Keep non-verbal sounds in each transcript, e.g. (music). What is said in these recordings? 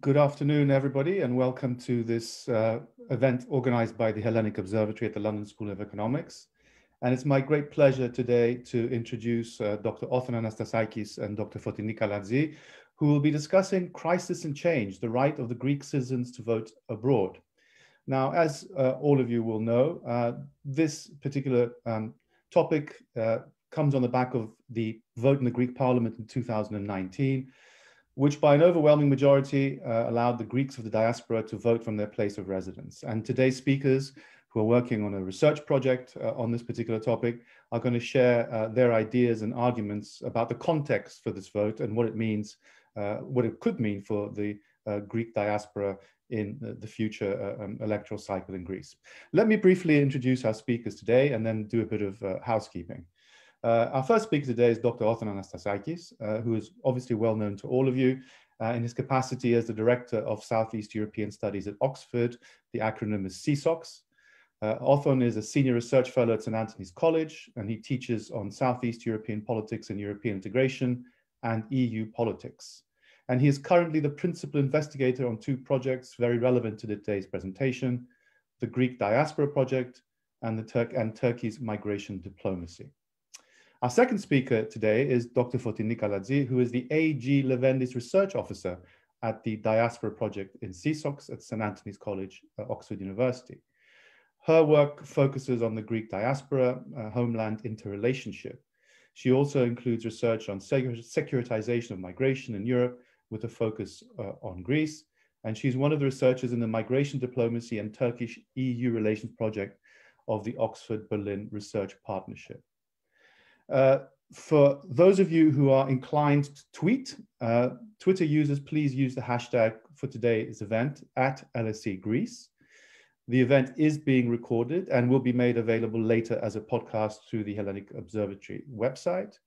Good afternoon, everybody, and welcome to this uh, event organized by the Hellenic Observatory at the London School of Economics. And it's my great pleasure today to introduce uh, Dr. Othon Anastasakis and Dr. Foteini Kalantzi, who will be discussing crisis and change, the right of the Greek citizens to vote abroad. Now, as uh, all of you will know, uh, this particular um, topic uh, comes on the back of the vote in the Greek parliament in 2019, which by an overwhelming majority uh, allowed the Greeks of the diaspora to vote from their place of residence. And today's speakers, who are working on a research project uh, on this particular topic, are going to share uh, their ideas and arguments about the context for this vote and what it means, uh, what it could mean for the uh, Greek diaspora in the, future uh, um, electoral cycle in Greece. Let me briefly introduce our speakers today and then do a bit of housekeeping. Uh, our first speaker today is Dr. Othon Anastasakis, uh, who is obviously well known to all of you uh, in his capacity as the Director of Southeast European Studies at Oxford. The acronym is SEESOX. Uh, Othon is a Senior Research Fellow at St. Antony's College, and he teaches on Southeast European politics and European integration and EU politics. And he is currently the principal investigator on two projects very relevant to today's presentation, the Greek Diaspora Project and, the Tur and Turkey's migration diplomacy. Our second speaker today is Dr. Foteini Kalantzi, who is the A.G. Leventis Research Officer at the Diaspora Project in SEESOX at St. Antony's College, uh, Oxford University. Her work focuses on the Greek diaspora, uh, homeland interrelationship. She also includes research on securitization of migration in Europe with a focus uh, on Greece. And she's one of the researchers in the Migration Diplomacy and Turkish EU Relations Project of the Oxford Berlin Research Partnership. Uh, for those of you who are inclined to tweet, uh, Twitter users, please use the hashtag for today's event at LSE Greece. The event is being recorded and will be made available later as a podcast through the Hellenic Observatory website.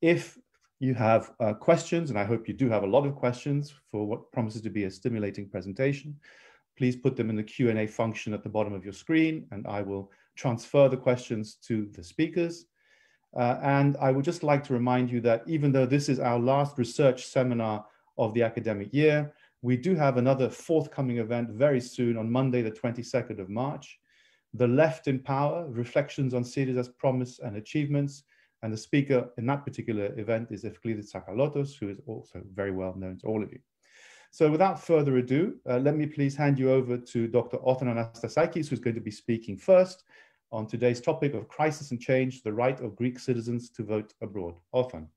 If you have uh, questions, and I hope you do have a lot of questions for what promises to be a stimulating presentation, please put them in the Q&A function at the bottom of your screen, and I will transfer the questions to the speakers. Uh, and I would just like to remind you that even though this is our last research seminar of the academic year, we do have another forthcoming event very soon on Monday, the 22nd of March. The Left in Power, Reflections on Syriza's Promise and Achievements. And the speaker in that particular event is Evklidis Tsakalotos, who is also very well known to all of you. So without further ado, uh, let me please hand you over to Dr. Othon Anastasakis, who's going to be speaking first, on today's topic of crisis and change, the right of Greek citizens to vote abroad. Othon.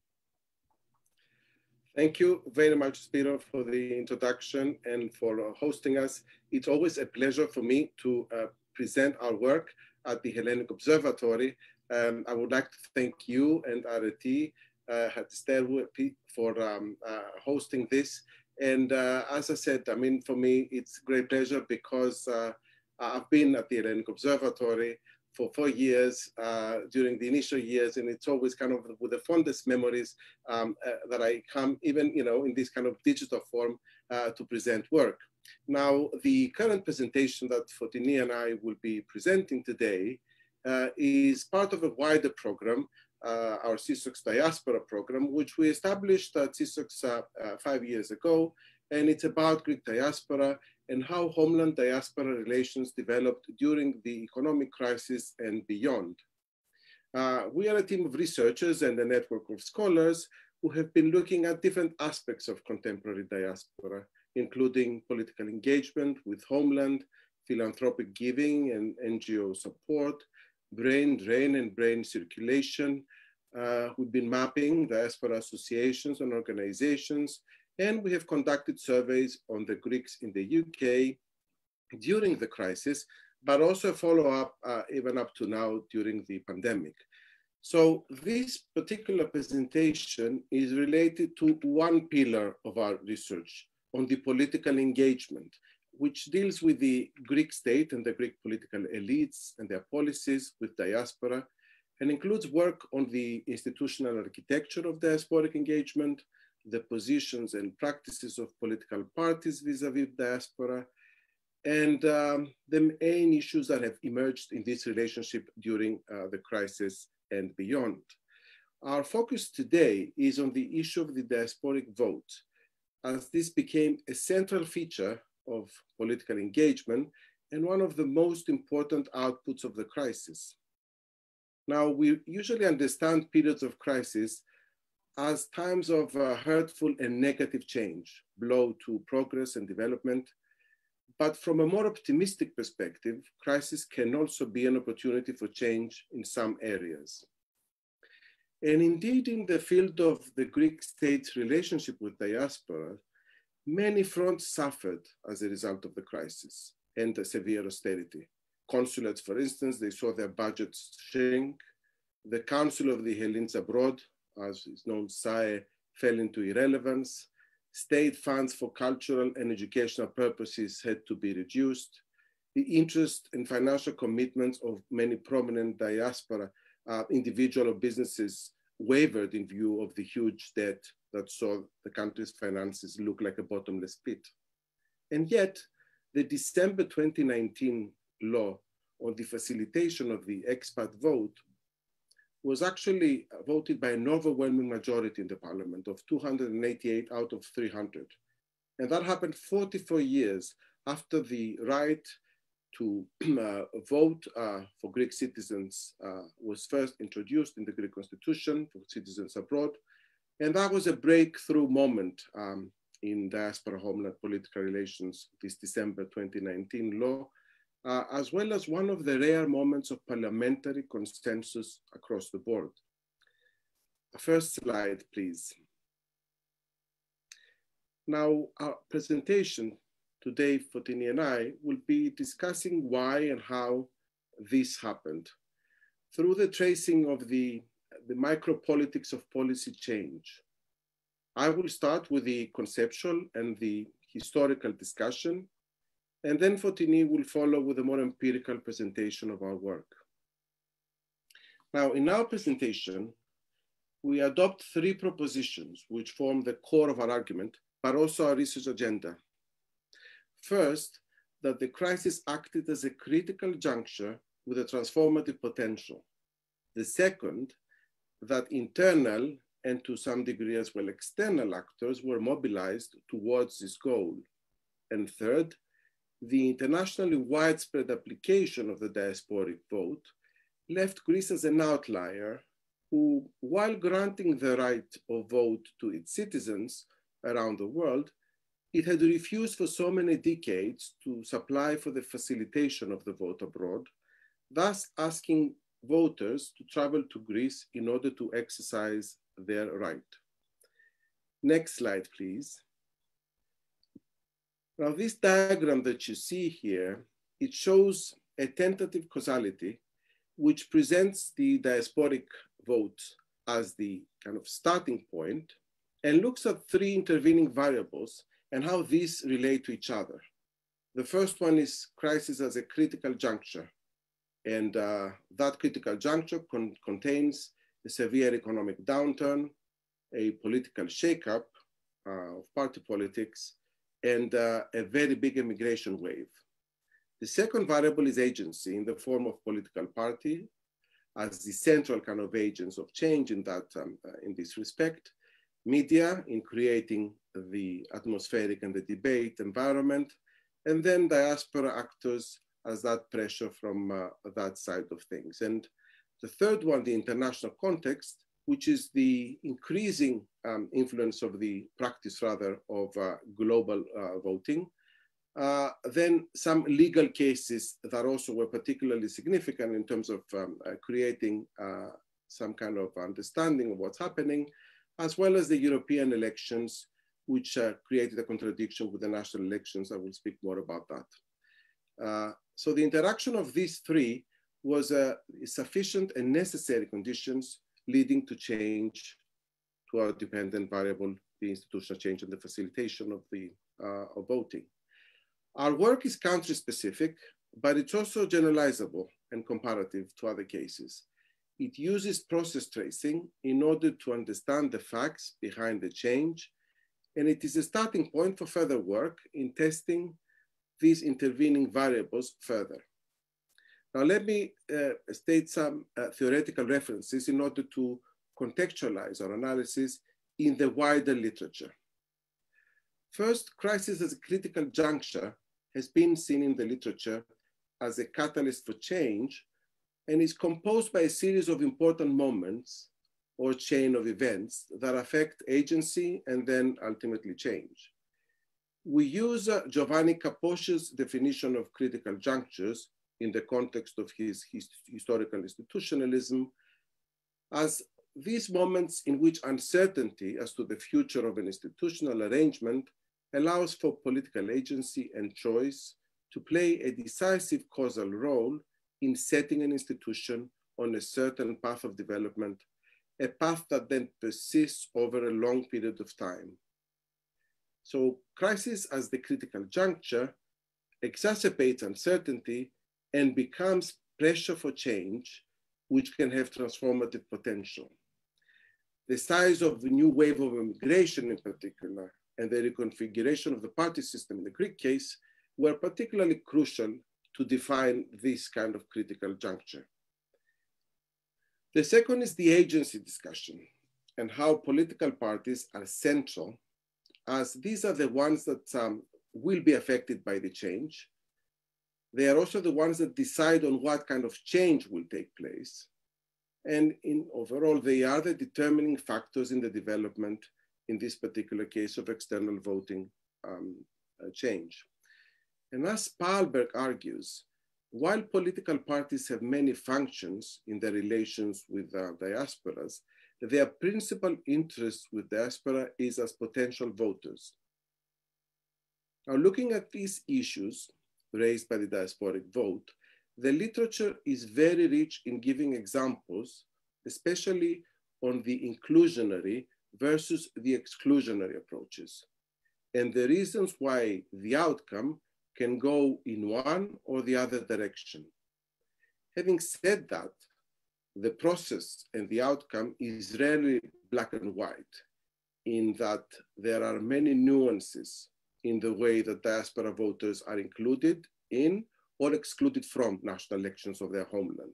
Thank you very much, Spiro, for the introduction and for hosting us. It's always a pleasure for me to uh, present our work at the Hellenic Observatory. Um, I would like to thank you and RT uh, for um, uh, hosting this. And uh, as I said, I mean, for me, it's a great pleasure because uh, I've been at the Hellenic Observatory for four years uh, during the initial years, and it's always kind of with the fondest memories um, uh, that I come, even you know, in this kind of digital form uh, to present work. Now, the current presentation that Foteini and I will be presenting today uh, is part of a wider program, uh, our SEESOX Diaspora program, which we established at SEESOX uh, five years ago, and it's about Greek diaspora and how homeland diaspora relations developed during the economic crisis and beyond. Uh, we are a team of researchers and a network of scholars who have been looking at different aspects of contemporary diaspora, including political engagement with homeland, philanthropic giving and NGO support, brain drain and brain circulation. Uh, we've been mapping diaspora associations and organizations and we have conducted surveys on the Greeks in the UK during the crisis, but also follow up uh, even up to now during the pandemic. So this particular presentation is related to one pillar of our research on the political engagement, which deals with the Greek state and the Greek political elites and their policies with diaspora, and includes work on the institutional architecture of diasporic engagement, the positions and practices of political parties vis-a-vis diaspora, and um, the main issues that have emerged in this relationship during uh, the crisis and beyond. Our focus today is on the issue of the diasporic vote, as this became a central feature of political engagement and one of the most important outputs of the crisis. Now, we usually understand periods of crisis as times of uh, hurtful and negative change, blow to progress and development. But from a more optimistic perspective, crisis can also be an opportunity for change in some areas. And indeed, in the field of the Greek state's relationship with diaspora, many fronts suffered as a result of the crisis and the severe austerity. Consulates, for instance, they saw their budgets shrink. The Council of the Hellenes Abroad as is known, SAE, fell into irrelevance. State funds for cultural and educational purposes had to be reduced. The interest and financial commitments of many prominent diaspora uh, individual or businesses wavered in view of the huge debt that saw the country's finances look like a bottomless pit. And yet, the December 2019 law on the facilitation of the expat vote was actually voted by an overwhelming majority in the parliament of 288 out of 300. And that happened 44 years after the right to (clears throat) uh, vote uh, for Greek citizens uh, was first introduced in the Greek constitution for citizens abroad. And that was a breakthrough moment um, in diaspora homeland political relations, this December 2019 law, uh, as well as one of the rare moments of parliamentary consensus across the board. First slide, please. Now, our presentation today, Foteini and I, will be discussing why and how this happened through the tracing of the, the micropolitics of policy change. I will start with the conceptual and the historical discussion and then Foteini will follow with a more empirical presentation of our work. Now, in our presentation, we adopt three propositions which form the core of our argument, but also our research agenda. First, that the crisis acted as a critical juncture with a transformative potential. The second, that internal and to some degree as well external actors were mobilized towards this goal. And third, the internationally widespread application of the diasporic vote left Greece as an outlier who, while granting the right of vote to its citizens around the world, it had refused for so many decades to supply for the facilitation of the vote abroad, thus asking voters to travel to Greece in order to exercise their right. Next slide, please. Now this diagram that you see here, it shows a tentative causality which presents the diasporic vote as the kind of starting point and looks at three intervening variables and how these relate to each other. The first one is crisis as a critical juncture. And uh, that critical juncture con contains a severe economic downturn, a political shakeup uh, of party politics, and uh, a very big immigration wave. The second variable is agency in the form of political party as the central kind of agents of change in that um, uh, in this respect. Media in creating the atmospheric and the debate environment, and then diaspora actors as that pressure from uh, that side of things. And the third one, the international context, which is the increasing um, influence of the practice rather of uh, global uh, voting. Uh, then some legal cases that also were particularly significant in terms of um, uh, creating uh, some kind of understanding of what's happening, as well as the European elections, which uh, created a contradiction with the national elections. I will speak more about that. so the interaction of these three was sufficient and necessary conditions leading to change to our dependent variable, the institutional change and the facilitation of the uh, of voting. Our work is country specific, but it's also generalizable and comparative to other cases. It uses process tracing in order to understand the facts behind the change, and it is a starting point for further work in testing these intervening variables further. Now, let me uh, state some uh, theoretical references in order to contextualize our analysis in the wider literature. First, crisis as a critical juncture has been seen in the literature as a catalyst for change and is composed by a series of important moments or chain of events that affect agency and then ultimately change. We use uh, Giovanni Capoccia's definition of critical junctures in the context of his, his historical institutionalism as these moments in which uncertainty as to the future of an institutional arrangement allows for political agency and choice to play a decisive causal role in setting an institution on a certain path of development, a path that then persists over a long period of time. So crisis as the critical juncture exacerbates uncertainty and becomes pressure for change, which can have transformative potential. The size of the new wave of immigration in particular and the reconfiguration of the party system in the Greek case were particularly crucial to define this kind of critical juncture. The second is the agency discussion and how political parties are central as these are the ones that um, will be affected by the change. They are also the ones that decide on what kind of change will take place. And in overall, they are the determining factors in the development, in this particular case, of external voting um, uh, change. And as Paarlberg argues, while political parties have many functions in their relations with uh, diasporas, their principal interest with diaspora is as potential voters. Now, looking at these issues raised by the diasporic vote, the literature is very rich in giving examples, especially on the inclusionary versus the exclusionary approaches, and the reasons why the outcome can go in one or the other direction. Having said that, the process and the outcome is rarely black and white in that there are many nuances in the way that diaspora voters are included in or excluded from national elections of their homeland.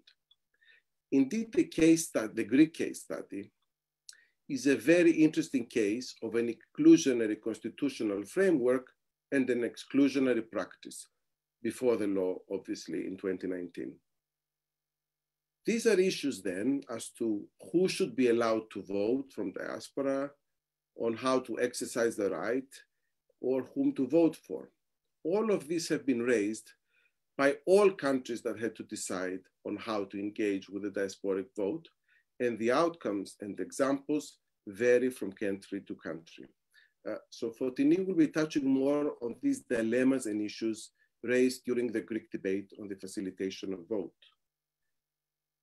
Indeed, the case that the Greek case study is a very interesting case of an inclusionary constitutional framework and an exclusionary practice before the law, obviously, in 2019. These are issues then as to who should be allowed to vote from diaspora, on how to exercise the right, or whom to vote for. All of these have been raised by all countries that had to decide on how to engage with the diasporic vote, and the outcomes and examples vary from country to country. Uh, so Foteini will be touching more on these dilemmas and issues raised during the Greek debate on the facilitation of vote.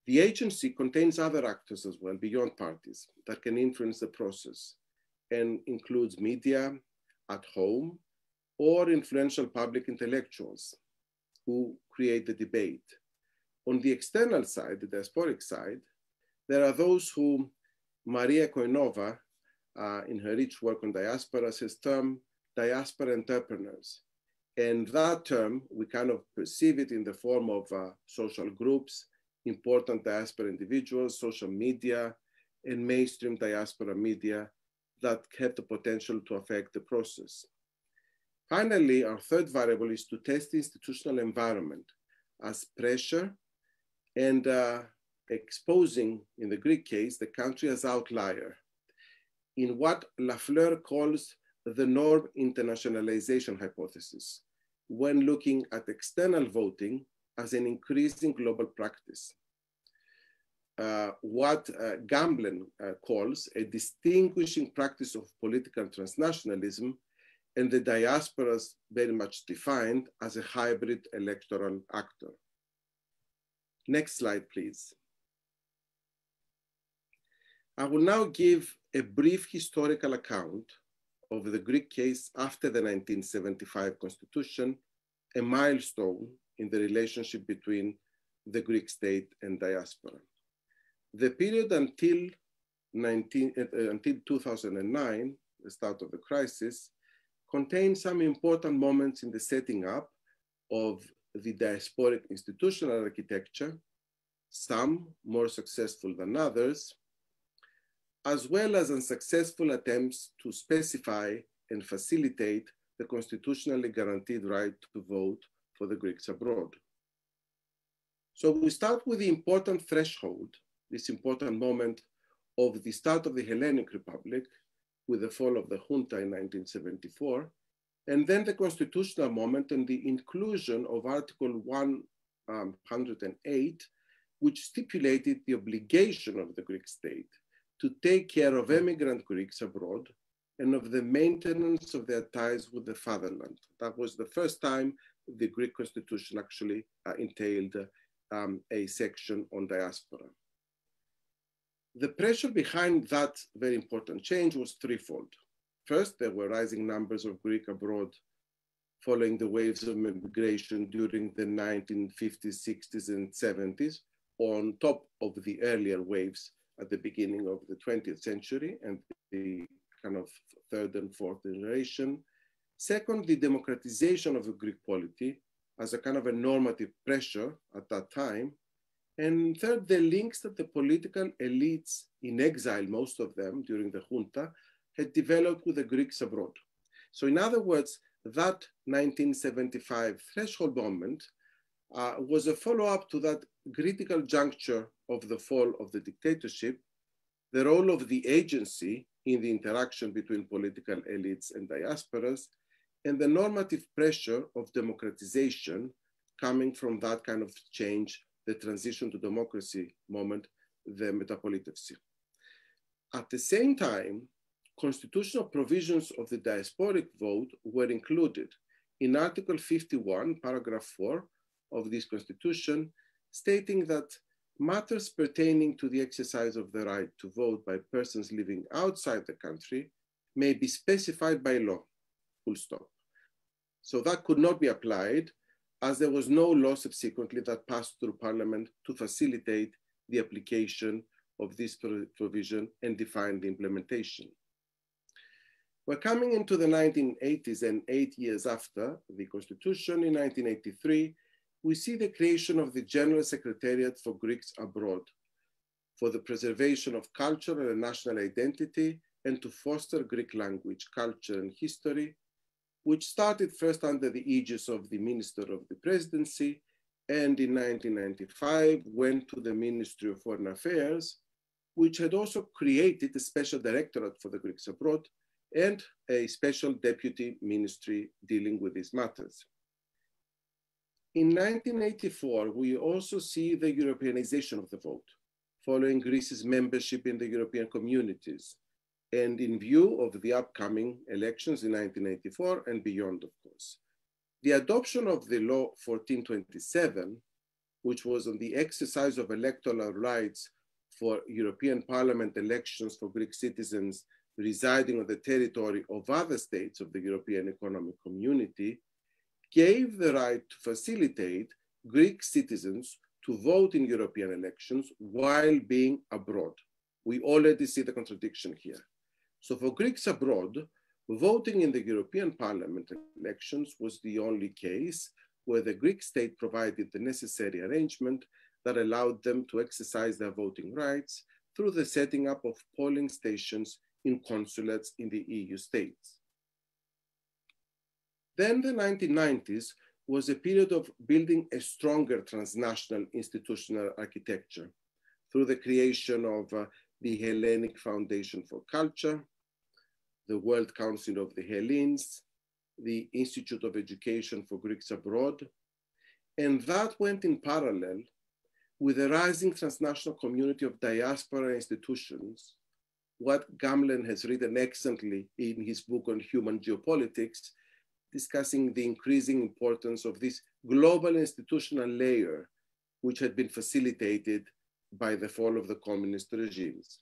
The agency contains other actors as well beyond parties that can influence the process and includes media at home or influential public intellectuals who create the debate. On the external side, the diasporic side, there are those who Maria Koinova, uh, in her rich work on diasporas, has termed diaspora entrepreneurs. And that term, we kind of perceive it in the form of uh, social groups, important diaspora individuals, social media, and mainstream diaspora media that have the potential to affect the process. Finally, our third variable is to test the institutional environment as pressure and uh, exposing, in the Greek case, the country as outlier in what Lafleur calls the norm internationalization hypothesis when looking at external voting as an increasing global practice. Uh, what uh, Gamlen uh, calls a distinguishing practice of political transnationalism and the diasporas very much defined as a hybrid electoral actor. Next slide, please. I will now give a brief historical account of the Greek case after the 1975 constitution, a milestone in the relationship between the Greek state and diaspora. The period until, 19, uh, until 2009, the start of the crisis, contained some important moments in the setting up of the diasporic institutional architecture, some more successful than others, as well as unsuccessful attempts to specify and facilitate the constitutionally guaranteed right to vote for the Greeks abroad. So we start with the important threshold, this important moment of the start of the Hellenic Republic with the fall of the junta in 1974, and then the constitutional moment and the inclusion of Article 108, which stipulated the obligation of the Greek state to take care of emigrant Greeks abroad and of the maintenance of their ties with the fatherland. That was the first time the Greek constitution actually uh, entailed um, a section on diaspora. The pressure behind that very important change was threefold. First, there were rising numbers of Greek abroad following the waves of migration during the 1950s, 60s, and 70s, on top of the earlier waves at the beginning of the 20th century and the kind of third and fourth generation. Second, the democratization of the Greek polity as a kind of a normative pressure at that time. And third, the links that the political elites in exile, most of them during the junta, had developed with the Greeks abroad. So in other words, that 1975 threshold moment uh, was a follow-up to that critical juncture of the fall of the dictatorship, the role of the agency in the interaction between political elites and diasporas, and the normative pressure of democratization coming from that kind of change, the transition to democracy moment, the metapolitevsi. At the same time, constitutional provisions of the diasporic vote were included in Article 51, paragraph 4 of this constitution, stating that matters pertaining to the exercise of the right to vote by persons living outside the country may be specified by law, full stop. So that could not be applied as there was no law subsequently that passed through parliament to facilitate the application of this provision and define the implementation. We're coming into the 1980s and eight years after the constitution in 1983, we see the creation of the General Secretariat for Greeks Abroad for the preservation of cultural and national identity and to foster Greek language, culture, and history, which started first under the aegis of the Minister of the Presidency, and in 1995 went to the Ministry of Foreign Affairs, which had also created a special directorate for the Greeks abroad and a special deputy ministry dealing with these matters. In 1984, we also see the Europeanization of the vote, following Greece's membership in the European communities, and in view of the upcoming elections in 1984 and beyond, of course. The adoption of the law 1427, which was on the exercise of electoral rights for European Parliament elections for Greek citizens residing on the territory of other states of the European Economic Community, gave the right to facilitate Greek citizens to vote in European elections while being abroad. We already see the contradiction here. So for Greeks abroad, voting in the European Parliament elections was the only case where the Greek state provided the necessary arrangement that allowed them to exercise their voting rights through the setting up of polling stations in consulates in the EU states. Then the 1990s was a period of building a stronger transnational institutional architecture through the creation of uh, the Hellenic Foundation for Culture, the World Council of the Hellenes, the Institute of Education for Greeks Abroad, and that went in parallel with the rising transnational community of diaspora institutions, what Gamlen has written excellently in his book on human geopolitics, discussing the increasing importance of this global institutional layer, which had been facilitated by the fall of the communist regimes.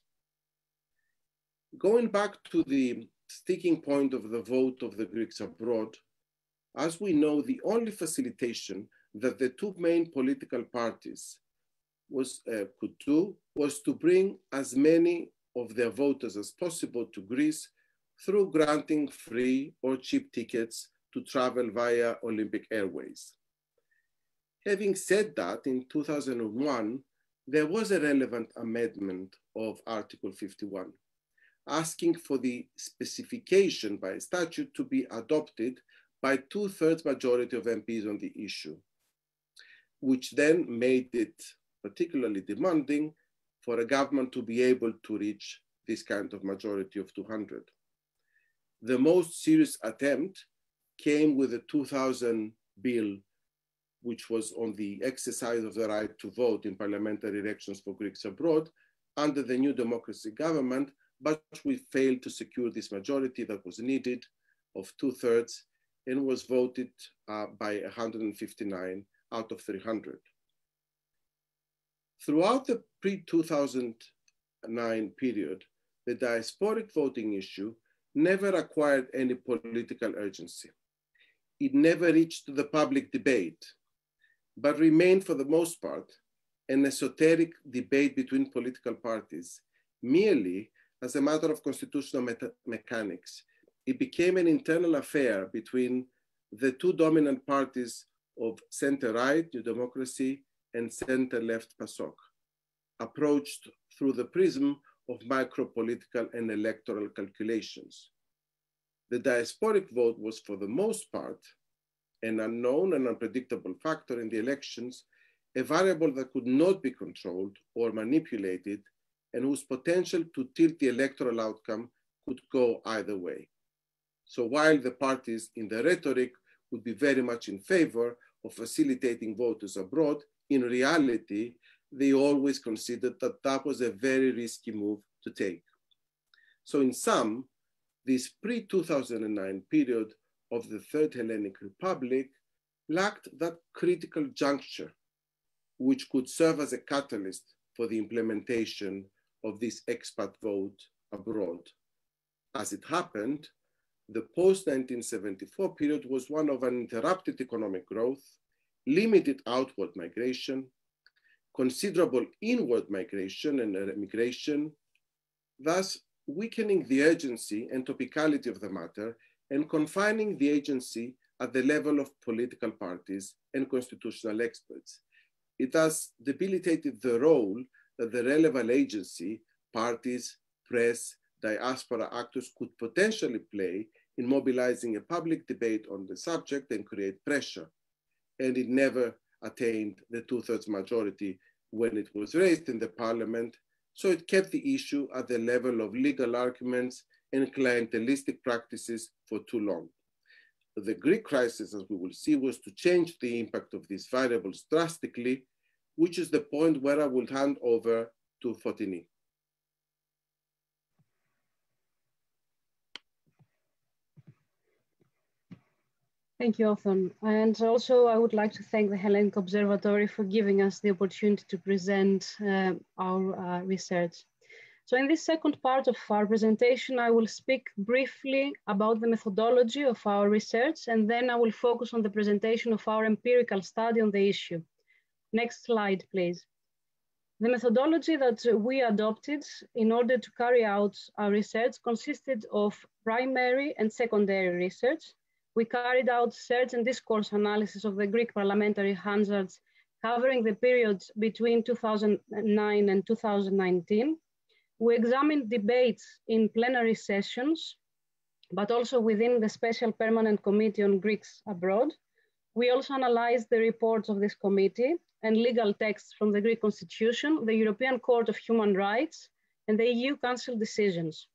Going back to the sticking point of the vote of the Greeks abroad, as we know, the only facilitation that the two main political parties was, uh, could do was to bring as many of their voters as possible to Greece through granting free or cheap tickets to travel via Olympic Airways. Having said that, in 2001, there was a relevant amendment of Article 51. Asking for the specification by statute to be adopted by two-thirds majority of MPs on the issue, which then made it particularly demanding for a government to be able to reach this kind of majority of 200. The most serious attempt came with the 2000 bill, which was on the exercise of the right to vote in parliamentary elections for Greeks abroad under the new democracy government, but we failed to secure this majority that was needed of two thirds and was voted uh, by 159 out of 300. Throughout the pre-2009 period, the diasporic voting issue never acquired any political urgency. It never reached the public debate, but remained for the most part an esoteric debate between political parties, merely as a matter of constitutional mechanics. It became an internal affair between the two dominant parties of center-right, New Democracy, and center-left, PASOK, approached through the prism of micro-political and electoral calculations. The diasporic vote was for the most part an unknown and unpredictable factor in the elections, a variable that could not be controlled or manipulated and whose potential to tilt the electoral outcome could go either way. So while the parties in the rhetoric would be very much in favor of facilitating voters abroad, in reality, they always considered that that was a very risky move to take. So in sum, this pre-2009 period of the Third Hellenic Republic lacked that critical juncture which could serve as a catalyst for the implementation of this expat vote abroad. As it happened, the post-1974 period was one of uninterrupted economic growth, limited outward migration, considerable inward migration and uh, immigration, thus weakening the urgency and topicality of the matter and confining the agency at the level of political parties and constitutional experts. It thus debilitated the role that the relevant agency, parties, press, diaspora actors could potentially play in mobilizing a public debate on the subject and create pressure. And it never attained the two thirds majority when it was raised in the parliament. So it kept the issue at the level of legal arguments and clientelistic practices for too long. The Greek crisis, as we will see, was to change the impact of these variables drastically, which is the point where I will hand over to Foteini. Thank you, Othon. And also I would like to thank the Hellenic Observatory for giving us the opportunity to present uh, our uh, research. So in this second part of our presentation, I will speak briefly about the methodology of our research, and then I will focus on the presentation of our empirical study on the issue. Next slide, please. The methodology that we adopted in order to carry out our research consisted of primary and secondary research, we carried out search and discourse analysis of the Greek parliamentary Hansards covering the periods between 2009 and 2019. We examined debates in plenary sessions, but also within the Special Permanent Committee on Greeks Abroad. We also analyzed the reports of this committee and legal texts from the Greek Constitution, the European Court of Human Rights, and the EU Council decisions.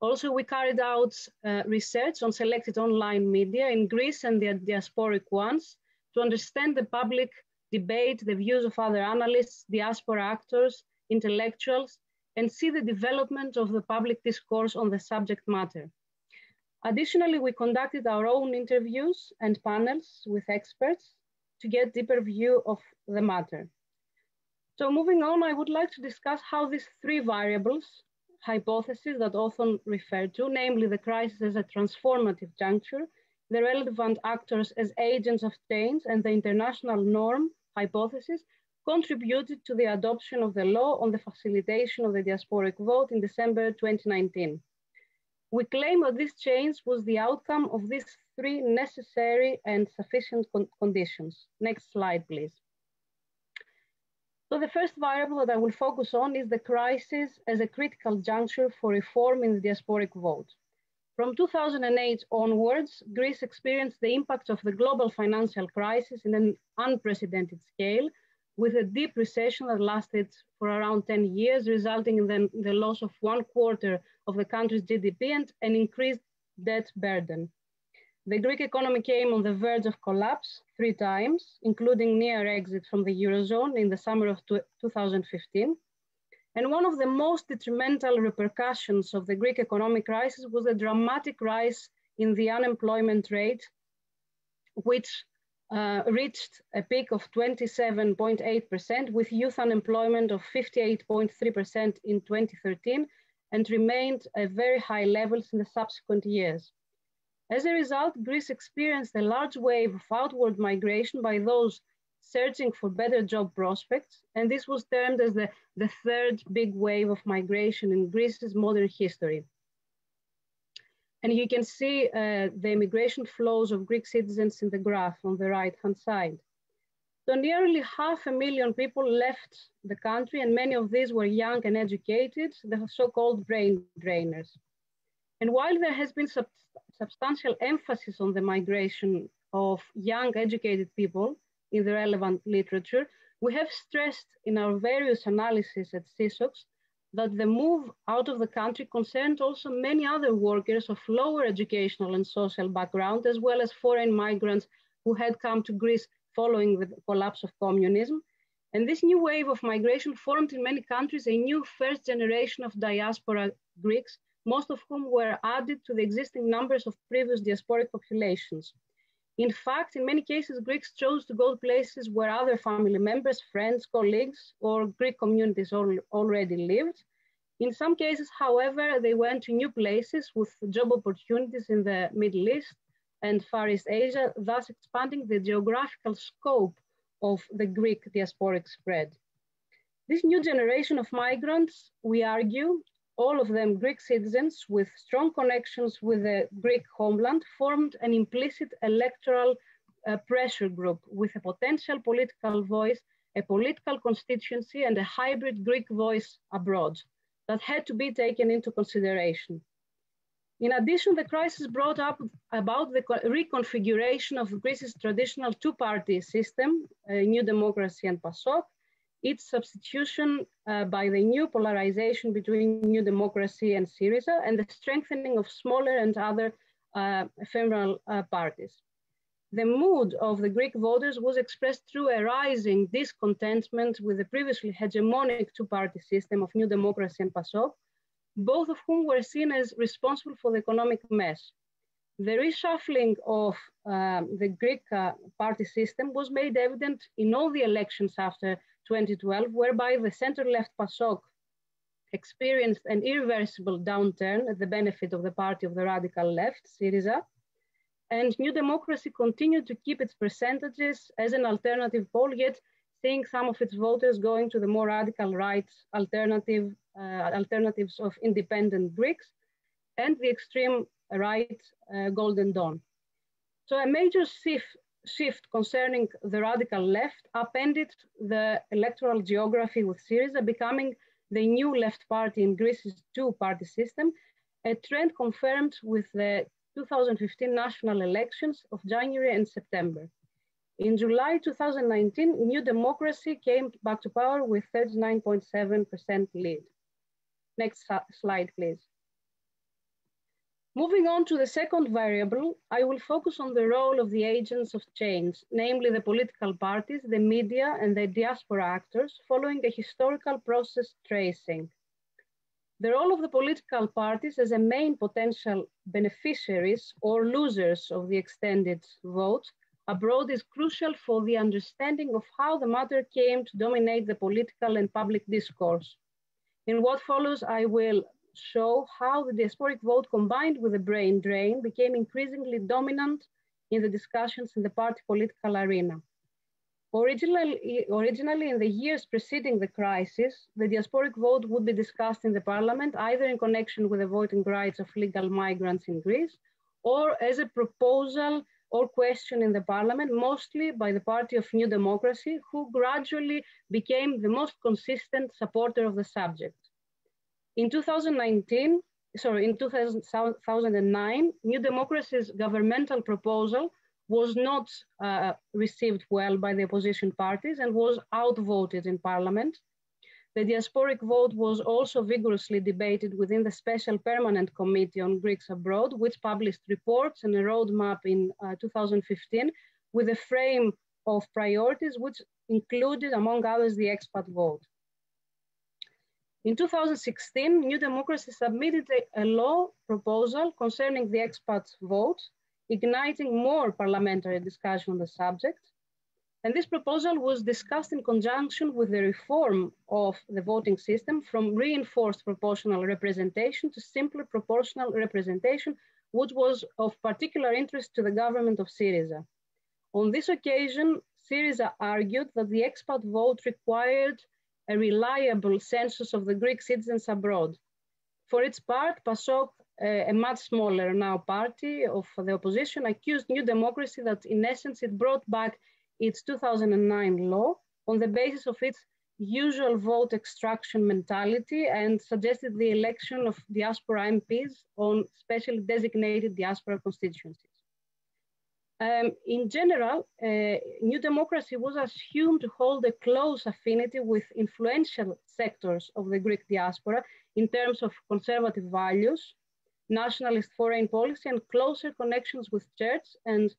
Also, we carried out uh, research on selected online media in Greece and the diasporic ones to understand the public debate, the views of other analysts, diaspora actors, intellectuals, and see the development of the public discourse on the subject matter. Additionally, we conducted our own interviews and panels with experts to get deeper view of the matter. So moving on, I would like to discuss how these three variables, hypothesis that often referred to, namely the crisis as a transformative juncture, the relevant actors as agents of change, and the international norm hypothesis contributed to the adoption of the law on the facilitation of the diasporic vote in December 2019. We claim that this change was the outcome of these three necessary and sufficient con conditions. Next slide, please. So the first variable that I will focus on is the crisis as a critical juncture for reform in the diasporic vote. From 2008 onwards, Greece experienced the impact of the global financial crisis in an unprecedented scale, with a deep recession that lasted for around 10 years, resulting in the, the loss of one quarter of the country's GDP and an increased debt burden. The Greek economy came on the verge of collapse three times, including near exit from the Eurozone in the summer of 2015. And one of the most detrimental repercussions of the Greek economic crisis was the dramatic rise in the unemployment rate, which uh, reached a peak of 27.8% with youth unemployment of 58.3% in 2013 and remained at very high levels in the subsequent years. As a result, Greece experienced a large wave of outward migration by those searching for better job prospects, and this was termed as the, the third big wave of migration in Greece's modern history. And you can see uh, the immigration flows of Greek citizens in the graph on the right-hand side. So nearly half a million people left the country, and many of these were young and educated, the so-called brain drainers. And while there has been substantial emphasis on the migration of young educated people, in the relevant literature, we have stressed in our various analyses at SEESOX that the move out of the country concerned also many other workers of lower educational and social background, as well as foreign migrants who had come to Greece following the collapse of communism. And this new wave of migration formed in many countries a new first generation of diaspora Greeks, most of whom were added to the existing numbers of previous diasporic populations. In fact, in many cases, Greeks chose to go to places where other family members, friends, colleagues, or Greek communities al already lived. In some cases, however, they went to new places with job opportunities in the Middle East and Far East Asia, thus expanding the geographical scope of the Greek diasporic spread. This new generation of migrants, we argue, all of them Greek citizens with strong connections with the Greek homeland, formed an implicit electoral uh, pressure group with a potential political voice, a political constituency, and a hybrid Greek voice abroad that had to be taken into consideration. In addition, the crisis brought up about the reconfiguration of Greece's traditional two-party system, uh, New Democracy and PASOK, its substitution uh, by the new polarization between New Democracy and Syriza and the strengthening of smaller and other uh, ephemeral uh, parties. The mood of the Greek voters was expressed through a rising discontentment with the previously hegemonic two-party system of New Democracy and PASOK, both of whom were seen as responsible for the economic mess. The reshuffling of um, the Greek uh, party system was made evident in all the elections after 2012, whereby the center-left PASOK experienced an irreversible downturn at the benefit of the party of the radical left, Syriza, and New Democracy continued to keep its percentages as an alternative pole, yet seeing some of its voters going to the more radical right alternative, uh, alternatives of independent Greeks and the extreme right uh, Golden Dawn. So a major shift, shift concerning the radical left upended the electoral geography with Syriza becoming the new left party in Greece's two-party system, a trend confirmed with the 2015 national elections of January and September. In July 2019, New Democracy came back to power with 39.7% lead. Next slide, please. Moving on to the second variable, I will focus on the role of the agents of change, namely the political parties, the media, and the diaspora actors, following a historical process tracing. The role of the political parties as a main potential beneficiaries or losers of the extended vote abroad is crucial for the understanding of how the matter came to dominate the political and public discourse. In what follows, I will show how the diasporic vote combined with the brain drain became increasingly dominant in the discussions in the party political arena. Originally, originally, in the years preceding the crisis, the diasporic vote would be discussed in the parliament either in connection with the voting rights of legal migrants in Greece or as a proposal or questioned in the parliament, mostly by the Party of New Democracy, who gradually became the most consistent supporter of the subject. In 2019, sorry, in 2009, New Democracy's governmental proposal was not uh, received well by the opposition parties and was outvoted in parliament. The diasporic vote was also vigorously debated within the Special Permanent Committee on Greeks Abroad, which published reports and a roadmap in uh, 2015 with a frame of priorities, which included, among others, the expat vote. In 2016, New Democracy submitted a, a law proposal concerning the expat vote, igniting more parliamentary discussion on the subject. And this proposal was discussed in conjunction with the reform of the voting system from reinforced proportional representation to simpler proportional representation, which was of particular interest to the government of Syriza. On this occasion, Syriza argued that the expat vote required a reliable census of the Greek citizens abroad. For its part, PASOK, uh, a much smaller now party of the opposition, accused New Democracy that in essence it brought back its 2009 law on the basis of its usual vote extraction mentality and suggested the election of diaspora MPs on specially designated diaspora constituencies. Um, in general, uh, New Democracy was assumed to hold a close affinity with influential sectors of the Greek diaspora in terms of conservative values, nationalist foreign policy, and closer connections with church and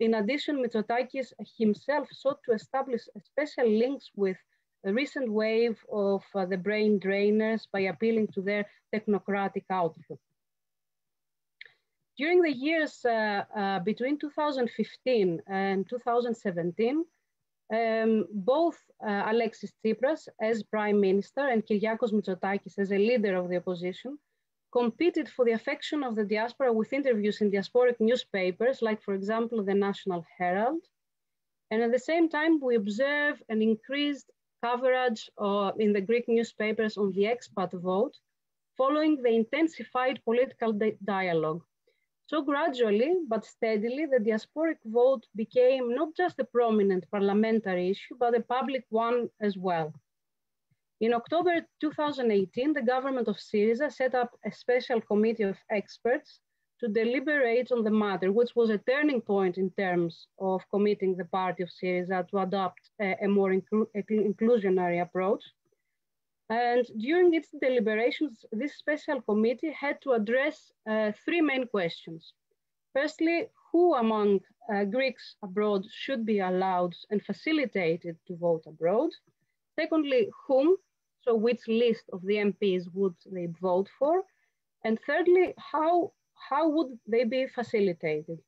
in addition, Mitsotakis himself sought to establish special links with a recent wave of uh, the brain drainers by appealing to their technocratic outlook. During the years uh, uh, between 2015 and 2017, um, both uh, Alexis Tsipras as prime minister and Kyriakos Mitsotakis as a leader of the opposition competed for the affection of the diaspora with interviews in diasporic newspapers, like, for example, the National Herald. And at the same time, we observe an increased coverage uh, in the Greek newspapers on the expat vote, following the intensified political di dialogue. So gradually, but steadily, the diasporic vote became not just a prominent parliamentary issue, but a public one as well. In October 2018, the government of Syriza set up a special committee of experts to deliberate on the matter, which was a turning point in terms of committing the party of Syriza to adopt a, a more inclu inclusionary approach. And during its deliberations, this special committee had to address uh, three main questions. Firstly, who among uh, Greeks abroad should be allowed and facilitated to vote abroad? Secondly, whom so which list of the MPs would they vote for? And thirdly, how, how would they be facilitated?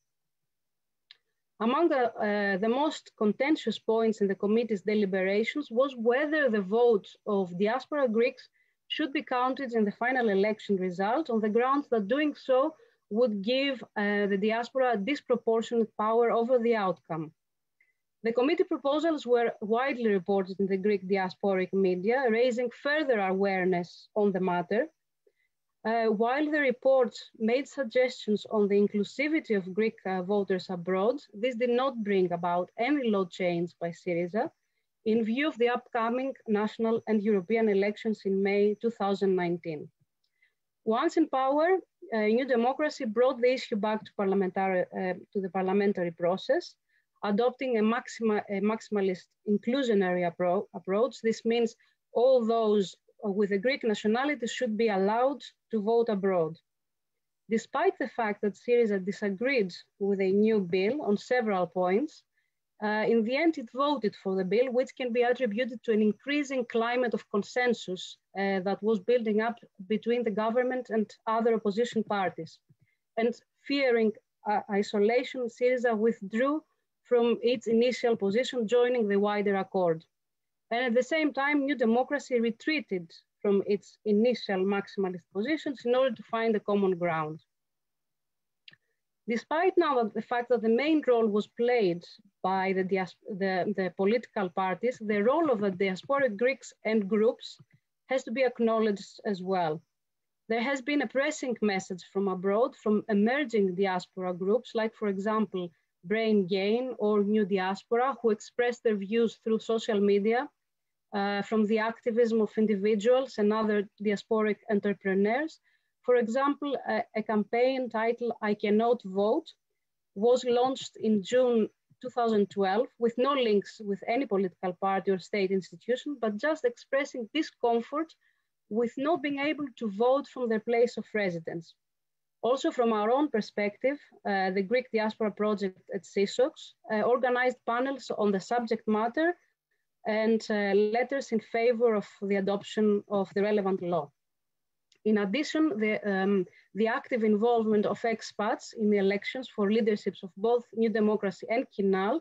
Among the, uh, the most contentious points in the committee's deliberations was whether the votes of diaspora Greeks should be counted in the final election result on the grounds that doing so would give uh, the diaspora disproportionate power over the outcome. The committee proposals were widely reported in the Greek diasporic media, raising further awareness on the matter. Uh, while the report made suggestions on the inclusivity of Greek uh, voters abroad, this did not bring about any law change by Syriza in view of the upcoming national and European elections in May 2019. Once in power, uh, New Democracy brought the issue back to, parliamentary, uh, to the parliamentary process adopting a, maxima, a maximalist inclusionary appro approach. This means all those with a Greek nationality should be allowed to vote abroad. Despite the fact that Syriza disagreed with a new bill on several points, uh, in the end, it voted for the bill, which can be attributed to an increasing climate of consensus uh, that was building up between the government and other opposition parties. And fearing uh, isolation, Syriza withdrew from its initial position, joining the wider accord. And at the same time, New Democracy retreated from its initial maximalist positions in order to find a common ground. Despite now the fact that the main role was played by the, the, the political parties, the role of the diasporic Greeks and groups has to be acknowledged as well. There has been a pressing message from abroad from emerging diaspora groups, like, for example, Brain Gain, or New Diaspora, who express their views through social media uh, from the activism of individuals and other diasporic entrepreneurs. For example, a, a campaign titled I Cannot Vote was launched in June 2012 with no links with any political party or state institution, but just expressing discomfort with not being able to vote from their place of residence. Also from our own perspective, uh, the Greek Diaspora Project at SEESOX uh, organized panels on the subject matter and uh, letters in favor of the adoption of the relevant law. In addition, the, um, the active involvement of expats in the elections for leaderships of both New Democracy and Kinal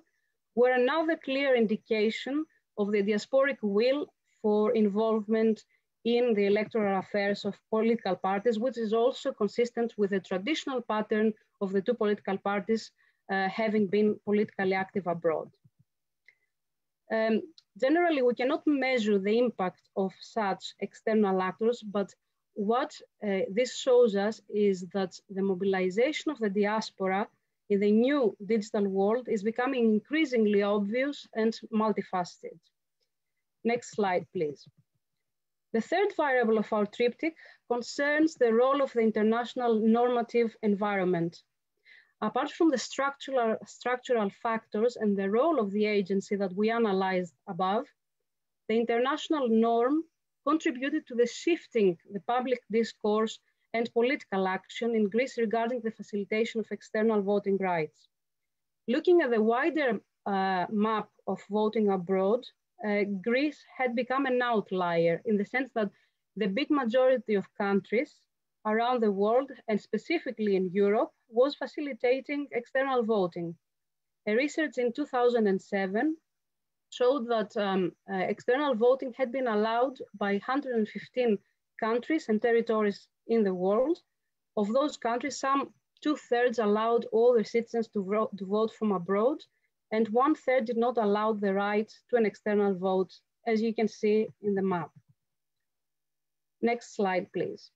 were another clear indication of the diasporic will for involvement in the electoral affairs of political parties, which is also consistent with the traditional pattern of the two political parties uh, having been politically active abroad. Um, generally, we cannot measure the impact of such external actors, but what uh, this shows us is that the mobilization of the diaspora in the new digital world is becoming increasingly obvious and multifaceted. Next slide, please. The third variable of our triptych concerns the role of the international normative environment. Apart from the structural, structural factors and the role of the agency that we analyzed above, the international norm contributed to the shifting the public discourse and political action in Greece regarding the facilitation of external voting rights. Looking at the wider uh, map of voting abroad, uh, Greece had become an outlier in the sense that the big majority of countries around the world, and specifically in Europe, was facilitating external voting. A research in 2007 showed that um, uh, external voting had been allowed by 115 countries and territories in the world. Of those countries, some two thirds allowed all their citizens to, vo to vote from abroad, and one third did not allow the right to an external vote, as you can see in the map. Next slide, please.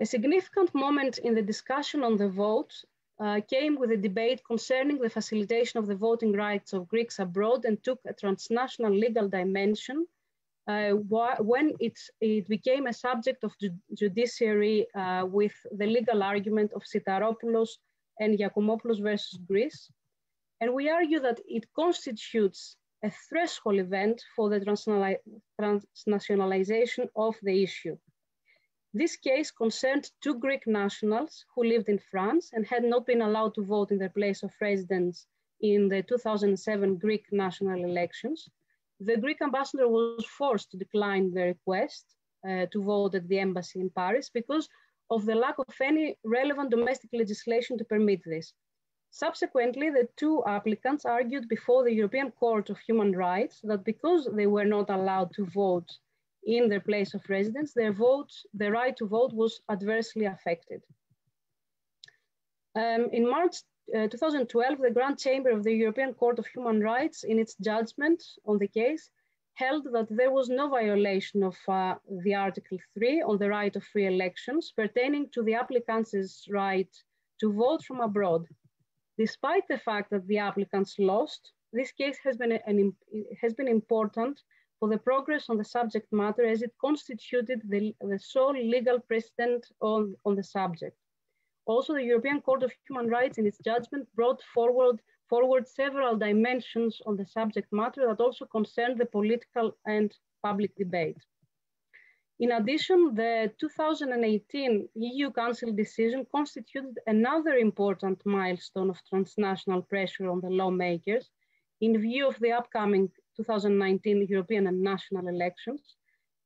A significant moment in the discussion on the vote uh, came with a debate concerning the facilitation of the voting rights of Greeks abroad and took a transnational legal dimension uh, when it, it became a subject of ju judiciary uh, with the legal argument of Sitaropoulos and Giakoumopoulos versus Greece. And we argue that it constitutes a threshold event for the transnationalization of the issue. This case concerned two Greek nationals who lived in France and had not been allowed to vote in their place of residence in the 2007 Greek national elections. The Greek ambassador was forced to decline the request uh, to vote at the embassy in Paris because of the lack of any relevant domestic legislation to permit this. Subsequently, the two applicants argued before the European Court of Human Rights that because they were not allowed to vote in their place of residence, their vote, their right to vote was adversely affected. Um, in March uh, 2012, the Grand Chamber of the European Court of Human Rights, in its judgment on the case, held that there was no violation of uh, the Article 3 on the right of free elections pertaining to the applicant's right to vote from abroad Despite the fact that the applicants lost, this case has been, an, has been important for the progress on the subject matter as it constituted the, the sole legal precedent on, on the subject. Also, the European Court of Human Rights in its judgment brought forward, forward several dimensions on the subject matter that also concerned the political and public debate. In addition, the 2018 EU Council decision constituted another important milestone of transnational pressure on the lawmakers in view of the upcoming 2019 European and national elections.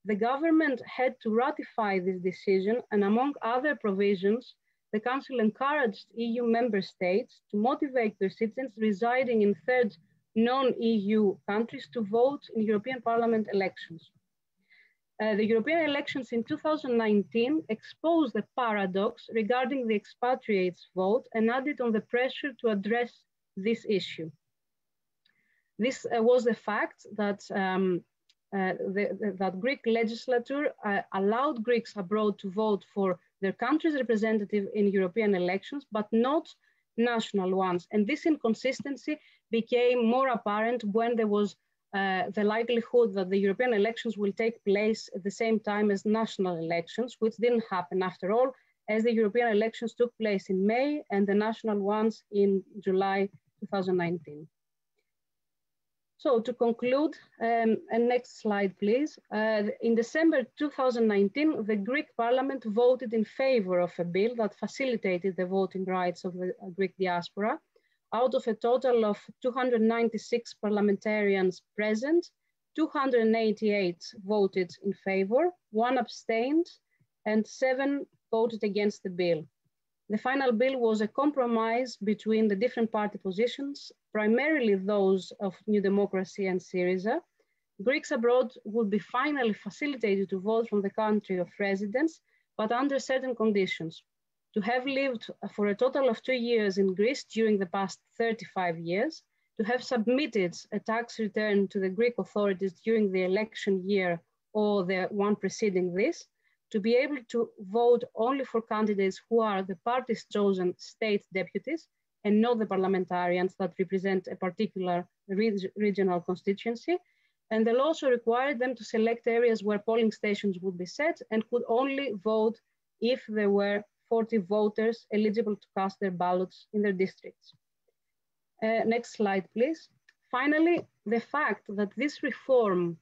The government had to ratify this decision and among other provisions, the Council encouraged EU member states to motivate their citizens residing in third non-EU countries to vote in European Parliament elections. Uh, the European elections in 2019 exposed the paradox regarding the expatriates vote and added on the pressure to address this issue. This uh, was the fact that, um, uh, the, the, that Greek legislature uh, allowed Greeks abroad to vote for their country's representative in European elections, but not national ones. And this inconsistency became more apparent when there was uh, the likelihood that the European elections will take place at the same time as national elections, which didn't happen after all, as the European elections took place in May and the national ones in July 2019. So to conclude, um, and next slide, please. Uh, in December 2019, the Greek parliament voted in favor of a bill that facilitated the voting rights of the Greek diaspora. Out of a total of 296 parliamentarians present, 288 voted in favor, one abstained, and seven voted against the bill. The final bill was a compromise between the different party positions, primarily those of New Democracy and Syriza. Greeks abroad would be finally facilitated to vote from the country of residence, but under certain conditions. To have lived for a total of two years in Greece during the past 35 years, to have submitted a tax return to the Greek authorities during the election year or the one preceding this, to be able to vote only for candidates who are the party's chosen state deputies and not the parliamentarians that represent a particular reg regional constituency. And the law also required them to select areas where polling stations would be set and could only vote if there were 40 voters eligible to cast their ballots in their districts. Uh, next slide, please. Finally, the fact that this reform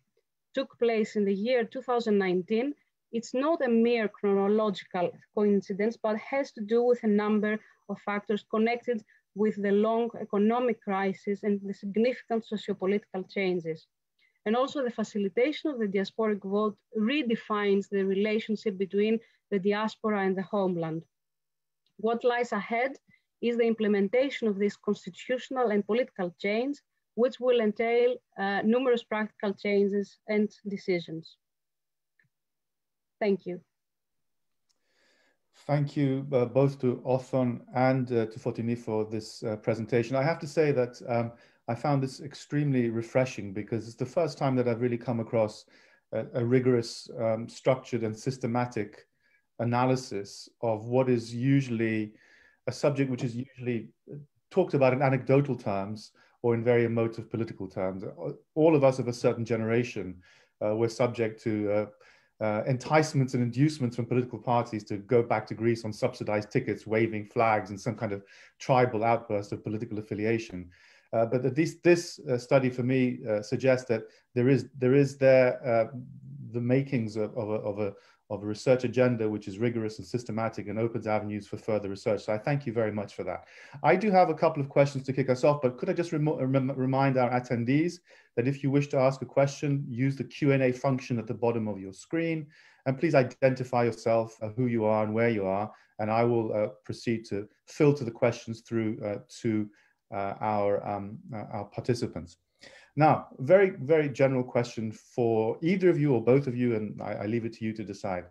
took place in the year 2019 it's not a mere chronological coincidence, but has to do with a number of factors connected with the long economic crisis and the significant sociopolitical changes. And also the facilitation of the diasporic vote redefines the relationship between the diaspora and the homeland. What lies ahead is the implementation of this constitutional and political change, which will entail uh, numerous practical changes and decisions. Thank you. Thank you uh, both to Othon and uh, to Foteini for this uh, presentation. I have to say that um, I found this extremely refreshing because it's the first time that I've really come across a, a rigorous, um, structured and systematic analysis of what is usually a subject which is usually talked about in anecdotal terms or in very emotive political terms. All of us of a certain generation uh, were subject to uh, enticements and inducements from political parties to go back to Greece on subsidized tickets, waving flags, and some kind of tribal outburst of political affiliation. Uh, but at least this uh, study for me uh, suggests that there is there is there uh, the makings of, of, a, of, a, of a research agenda which is rigorous and systematic and opens avenues for further research. So I thank you very much for that. I do have a couple of questions to kick us off, but could I just rem remind our attendees that if you wish to ask a question, use the Q&A function at the bottom of your screen, and please identify yourself, uh, who you are and where you are, and I will uh, proceed to filter the questions through uh, to uh, our, um, uh, our participants. Now, very, very general question for either of you or both of you, and I, I leave it to you to decide.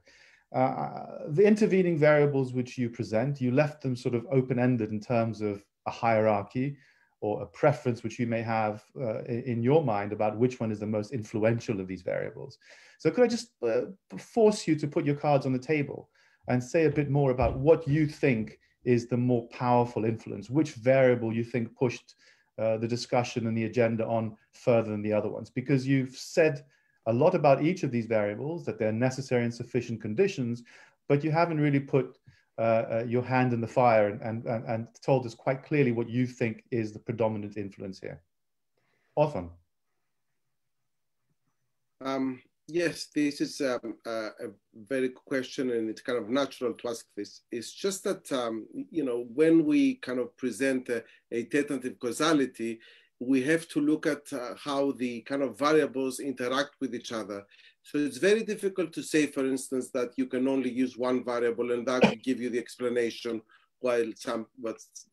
Uh, the intervening variables which you present, you left them sort of open-ended in terms of a hierarchy or a preference which you may have uh, in your mind about which one is the most influential of these variables. So could I just uh, force you to put your cards on the table and say a bit more about what you think is the more powerful influence, which variable you think pushed uh, the discussion and the agenda on further than the other ones because you've said a lot about each of these variables that they're necessary and sufficient conditions but you haven't really put uh, uh, your hand in the fire and, and, and told us quite clearly what you think is the predominant influence here Othon. Um, Yes, this is um, uh, a very good question, and it's kind of natural to ask this. It's just that um, you know when we kind of present a, a tentative causality, we have to look at uh, how the kind of variables interact with each other. So it's very difficult to say, for instance, that you can only use one variable and that will give you the explanation while some,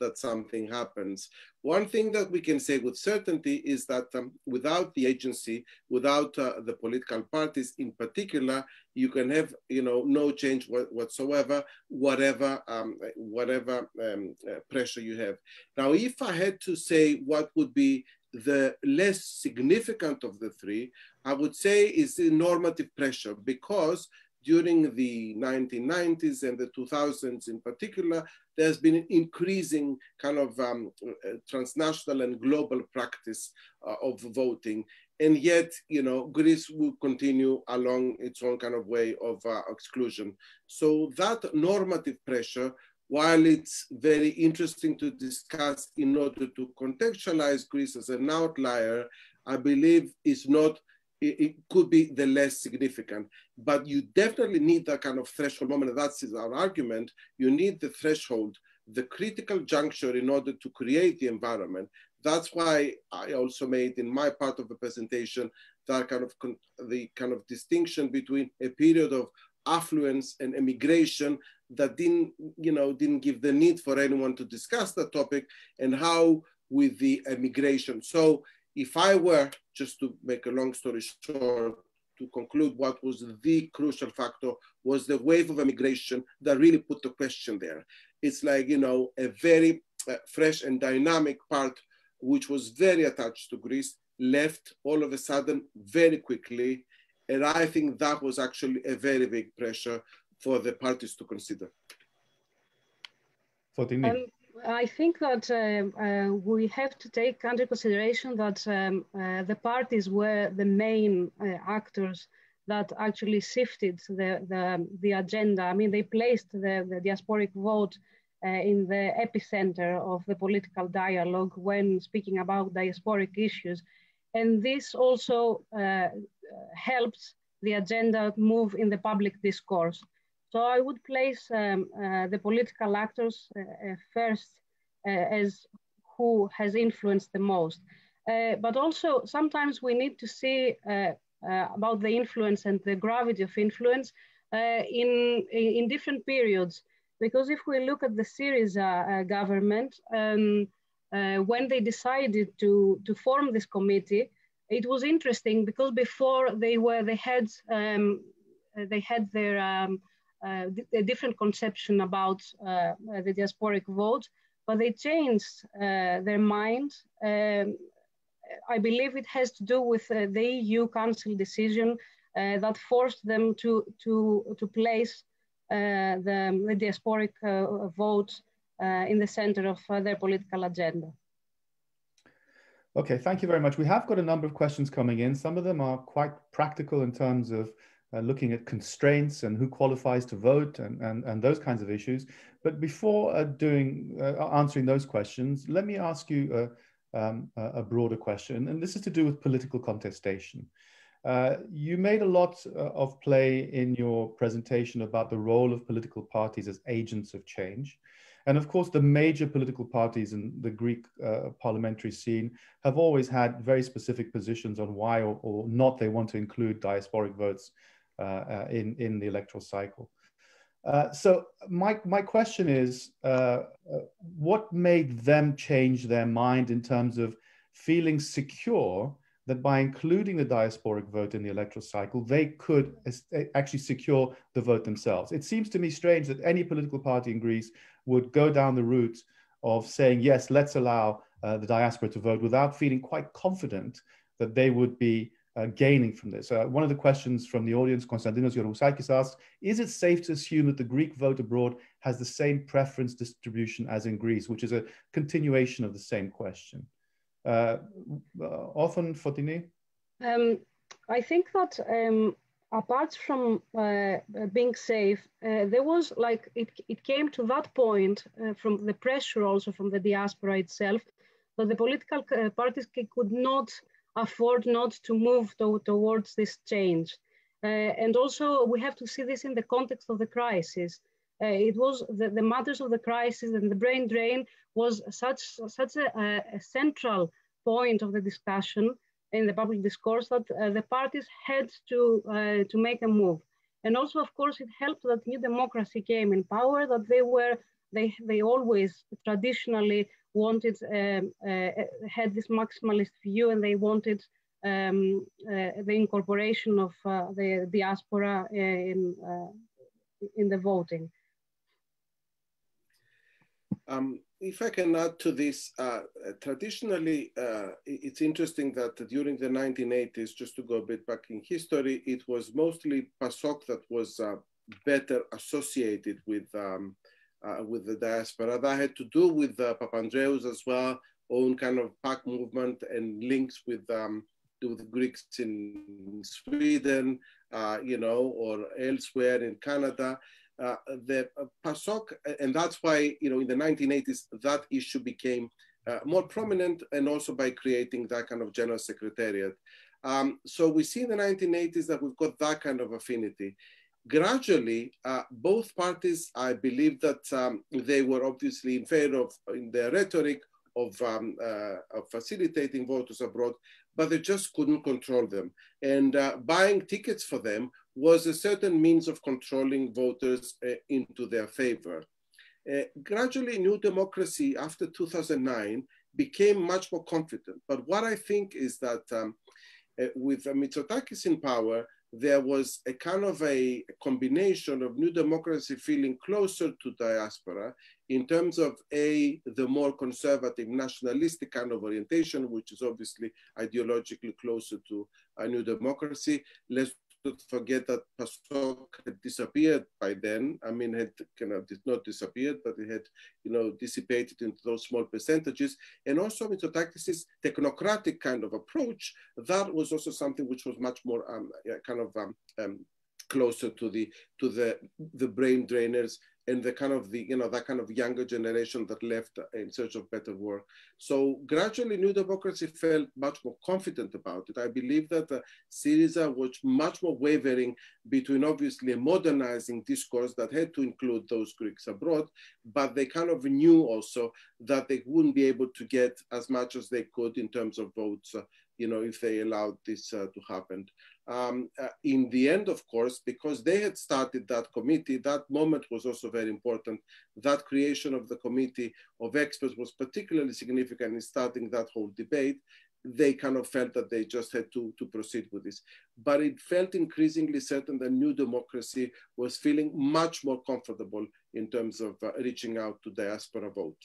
that something happens. One thing that we can say with certainty is that um, without the agency, without uh, the political parties in particular, you can have you know no change whatsoever, whatever um, whatever um, uh, pressure you have. Now, if I had to say what would be the less significant of the three, I would say is the normative pressure because during the 1990s and the 2000s in particular, there's been an increasing kind of um, uh, transnational and global practice uh, of voting. And yet, you know, Greece will continue along its own kind of way of uh, exclusion. So that normative pressure, while it's very interesting to discuss in order to contextualize Greece as an outlier, I believe is not it, could be the less significant. But you definitely need that kind of threshold moment. That's our argument. You need the threshold, the critical juncture in order to create the environment. That's why I also made in my part of the presentation that kind of the kind of distinction between a period of affluence and immigration that didn't, you know, didn't give the need for anyone to discuss the topic and how with the immigration. So if I were, just to make a long story short, to conclude what was the crucial factor was the wave of immigration that really put the question there. It's like, you know, a very uh, fresh and dynamic part, which was very attached to Greece, left all of a sudden very quickly. And I think that was actually a very big pressure for the parties to consider. For the um, I think that uh, uh, we have to take under consideration that um, uh, the parties were the main uh, actors that actually shifted the, the, the, agenda. I mean, they placed the, the diasporic vote uh, in the epicenter of the political dialogue when speaking about diasporic issues. And this also uh, helps the agenda move in the public discourse. So I would place um, uh, the political actors uh, uh first uh, as who has influenced the most. Uh, but also sometimes we need to see about the influence and the gravity of influence in, in different periods. Because if we look at the Syriza government, um, when they decided to, to form this committee, it was interesting because before they were they had um, they had their um, uh, a different conception about uh, the diasporic vote, but they changed uh, their mind. Um, I believe it has to do with uh, the EU Council decision uh, that forced them to, to, to place uh, the, the, diasporic vote in the center of their political agenda. Okay, thank you very much. We have got a number of questions coming in. Some of them are quite practical in terms of uh, looking at constraints and who qualifies to vote and, and, and those kinds of issues. But before uh, doing uh, answering those questions, let me ask you a, um, a, broader question, and this is to do with political contestation. Uh, you made a lot uh, of play in your presentation about the role of political parties as agents of change. And of course, the major political parties in the Greek uh, parliamentary scene have always had very specific positions on why or, or not they want to include diasporic votes in, in the electoral cycle. Uh, so my, my question is, what made them change their mind in terms of feeling secure that by including the diasporic vote in the electoral cycle, they could actually secure the vote themselves. It seems to me strange that any political party in Greece would go down the route of saying, yes, let's allow uh, the diaspora to vote without feeling quite confident that they would be uh, gaining from this? Uh, one of the questions from the audience, Konstantinos Georgousakis asks, is it safe to assume that the Greek vote abroad has the same preference distribution as in Greece, which is a continuation of the same question? Uh, Othon Foteini? Um, I think that um, apart from uh, being safe, uh, there was like, it, it came to that point uh, from the pressure also from the diaspora itself, that the political uh, parties could not afford not to move to, towards this change. Uh, and also we have to see this in the context of the crisis. Uh, it was the, the, matters of the crisis and the brain drain was such, such a, a central point of the discussion in the public discourse that uh, the parties had to, uh, to make a move. And also, of course, it helped that New Democracy came in power, that they were, they, they always traditionally wanted um, uh, had this maximalist view and they wanted um, uh, the incorporation of uh, the diaspora in, in the voting. Um, if I can add to this, uh, traditionally, uh, it's interesting that during the 1980s, just to go a bit back in history, it was mostly PASOK that was uh, better associated with um, uh, with the diaspora. That had to do with uh, Papandreou's as well, own kind of PAK movement and links with, um, with Greeks in Sweden, uh, you know, or elsewhere in Canada. Uh, the uh, PASOK, and that's why, you know, in the 1980s, that issue became uh, more prominent and also by creating that kind of general secretariat. Um, so we see in the 1980s that we've got that kind of affinity. Gradually, uh, both parties, I believe that um, they were obviously in favor of, in their rhetoric, of, um, uh, of, facilitating voters abroad, but they just couldn't control them. And uh, buying tickets for them was a certain means of controlling voters uh, into their favor. Uh, gradually, New Democracy after 2009 became much more confident. But what I think is that um, uh, with Mitsotakis in power, there was a kind of a combination of New Democracy feeling closer to diaspora in terms of a the more conservative nationalistic kind of orientation, which is obviously ideologically closer to a New Democracy, less not forget that PASOK had disappeared by then. I mean, had kind of did not disappeared, but it had, you know, dissipated into those small percentages. And also Mitsotakis' technocratic kind of approach, that was also something which was much more um, kind of um, um, closer to the to the the brain drainers and the kind of the you know that kind of younger generation that left in search of better work. So gradually new democracy felt much more confident about it. I believe that uh, syriza was much more wavering between obviously a modernizing discourse that had to include those greeks abroad but they kind of knew also that they wouldn't be able to get as much as they could in terms of votes uh, you know if they allowed this uh, to happen um, uh, in the end, of course, because they had started that committee, that moment was also very important. That creation of the committee of experts was particularly significant in starting that whole debate. They kind of felt that they just had to, to proceed with this. But it felt increasingly certain that New Democracy was feeling much more comfortable in terms of uh, reaching out to diaspora vote.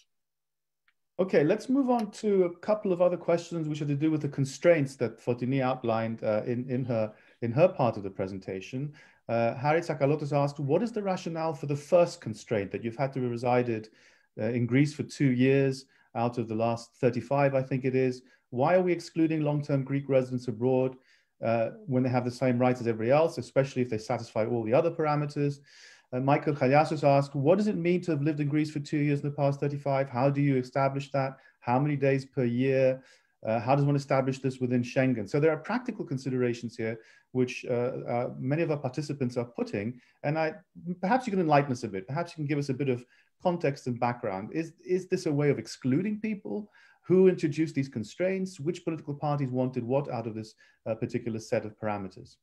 Okay, let's move on to a couple of other questions which are to do with the constraints that Foteini outlined uh, in, in, her, in her part of the presentation. Uh, Harry Tsakalotos asked, what is the rationale for the first constraint that you've had to be resided uh, in Greece for two years out of the last 35, I think it is. Why are we excluding long-term Greek residents abroad uh, when they have the same rights as everybody else, especially if they satisfy all the other parameters? Uh, Michael Chaliasos asked, what does it mean to have lived in Greece for two years in the past 35? How do you establish that? How many days per year? Uh, how does one establish this within Schengen? So there are practical considerations here, which uh, uh, many of our participants are putting. And I, perhaps you can enlighten us a bit. Perhaps you can give us a bit of context and background. Is, is this a way of excluding people? Who introduced these constraints? Which political parties wanted what out of this uh, particular set of parameters?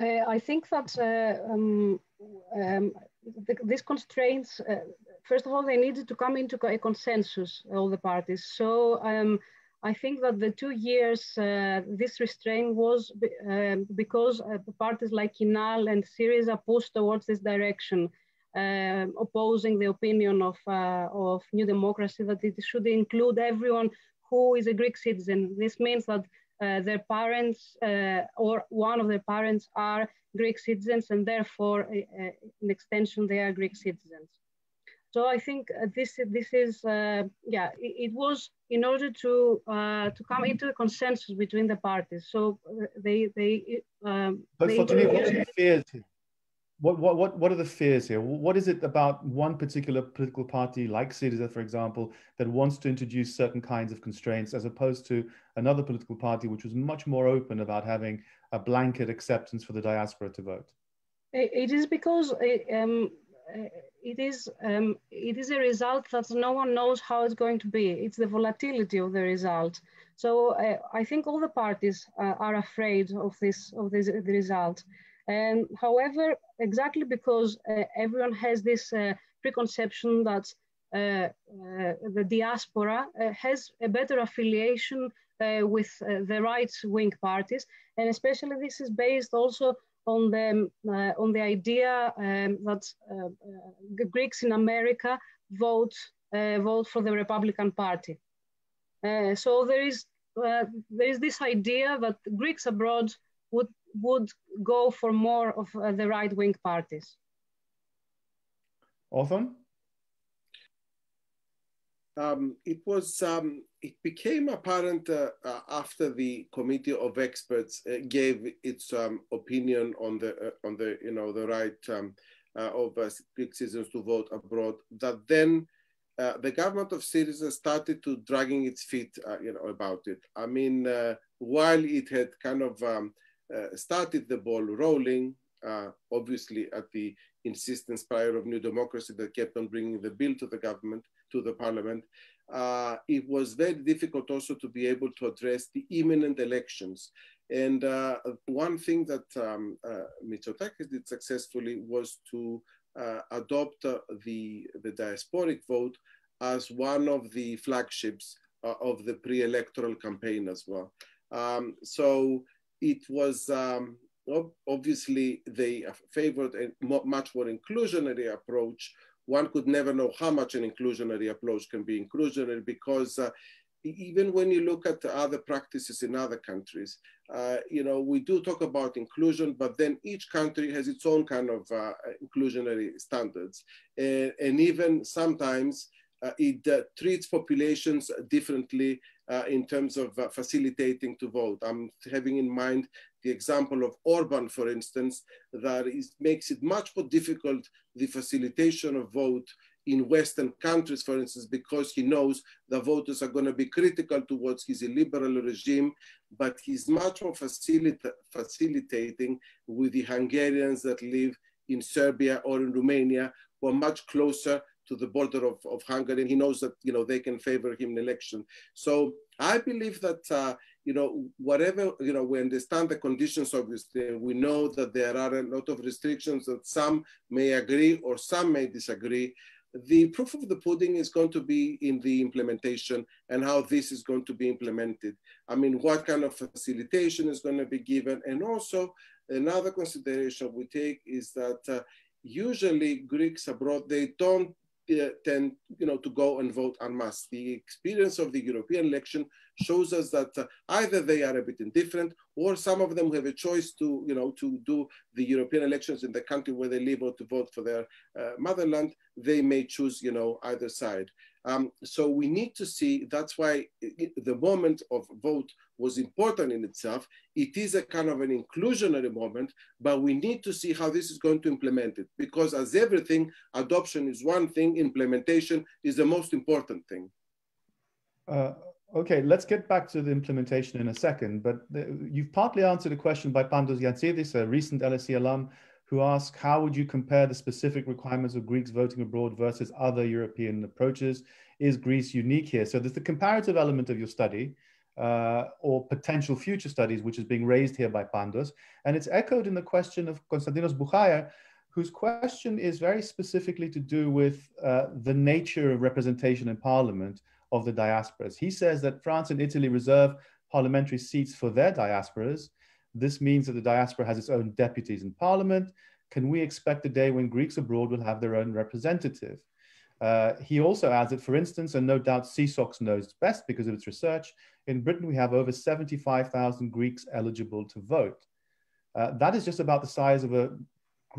Uh, I think that uh, um, um, the, these constraints, uh, first of all, they needed to come into a consensus, all the parties. So um, I think that the two years, uh, this restraint was um, because uh, parties like Kinal and Syriza pushed towards this direction, um, opposing the opinion of, uh, of New Democracy that it should include everyone who is a Greek citizen. This means that uh, their parents uh, or one of their parents are Greek citizens and therefore uh, in extension they are Greek citizens. So I think this this is yeah it, it, was in order to to come into a consensus between the parties. So they they. Um, but they for me, what's the fears what, what, what, what are the fears here? What is it about one particular political party, like Syriza, for example, that wants to introduce certain kinds of constraints, as opposed to another political party which was much more open about having a blanket acceptance for the diaspora to vote? It is because uh, um, uh, it is um, it is a result that no one knows how it's going to be. It's the volatility of the result. So uh, I think all the parties uh, are afraid of this of this the result. And however, exactly because uh, everyone has this uh, preconception that uh, uh the diaspora uh, has a better affiliation with the right-wing parties, and especially this is based also on the on the idea um, that Greeks in America vote vote for the Republican Party. so there is there is this idea that Greeks abroad would would go for more of uh, the right wing parties. Othon? Um, it was um, it became apparent uh, uh, after the committee of experts uh, gave its um, opinion on the uh, on the you know the right um, uh, of uh, Greek citizens to vote abroad that then the government of Syriza started to dragging its feet you know about it. I mean while it had kind of um, started the ball rolling, obviously at the insistence prior of New Democracy that kept on bringing the bill to the government to the parliament, uh, it was very difficult also to be able to address the imminent elections. And uh, one thing that um, uh, Mitsotakis did successfully was to uh, adopt uh, the, the diasporic vote as one of the flagships uh, of the pre-electoral campaign as well. Um, so it was um, obviously they favored a much more inclusionary approach one could never know how much an inclusionary approach can be inclusionary because uh, even when you look at other practices in other countries, uh, you know, we do talk about inclusion, but then each country has its own kind of uh, inclusionary standards. And, and even sometimes uh, it uh, treats populations differently uh, in terms of facilitating to vote. I'm having in mind the example of Orban, for instance, that is, makes it much more difficult, the facilitation of vote in Western countries, for instance, because he knows the voters are going to be critical towards his illiberal regime, but he's much more facilita facilitating with the Hungarians that live in Serbia or in Romania, who are much closer to the border of, of Hungary, and he knows that you know they can favor him in election. So I believe that uh, you know, whatever, you know, we understand the conditions, obviously, we know that there are a lot of restrictions that some may agree or some may disagree. The proof of the pudding is going to be in the implementation and how this is going to be implemented. I mean, what kind of facilitation is going to be given. And also another consideration we take is that uh, usually Greeks abroad, they don't tend you know, to go and vote en masse. The experience of the European election shows us that uh, either they are a bit indifferent or some of them have a choice to, you know, to do the European elections in the country where they live or to vote for their uh, motherland. They may choose, you know, either side. Um, so we need to see, that's why the moment of vote was important in itself. It is a kind of an inclusionary moment, but we need to see how this is going to implement it. Because as everything, adoption is one thing, implementation is the most important thing. Uh, okay, let's get back to the implementation in a second, but the, you've partly answered a question by Pandos Yantsidis, a recent LSE alum, who asked, how would you compare the specific requirements of Greeks voting abroad versus other European approaches? Is Greece unique here? So there's the comparative element of your study, uh, or potential future studies, which is being raised here by Pandos. And it's echoed in the question of Konstantinos Buchaya, whose question is very specifically to do with uh, the nature of representation in parliament of the diasporas. He says that France and Italy reserve parliamentary seats for their diasporas. This means that the diaspora has its own deputies in parliament. Can we expect a day when Greeks abroad will have their own representative? Uh, he also adds that, for instance, and no doubt SEESOX knows best because of its research, in Britain we have over 75,000 Greeks eligible to vote. Uh, that is just about the size of a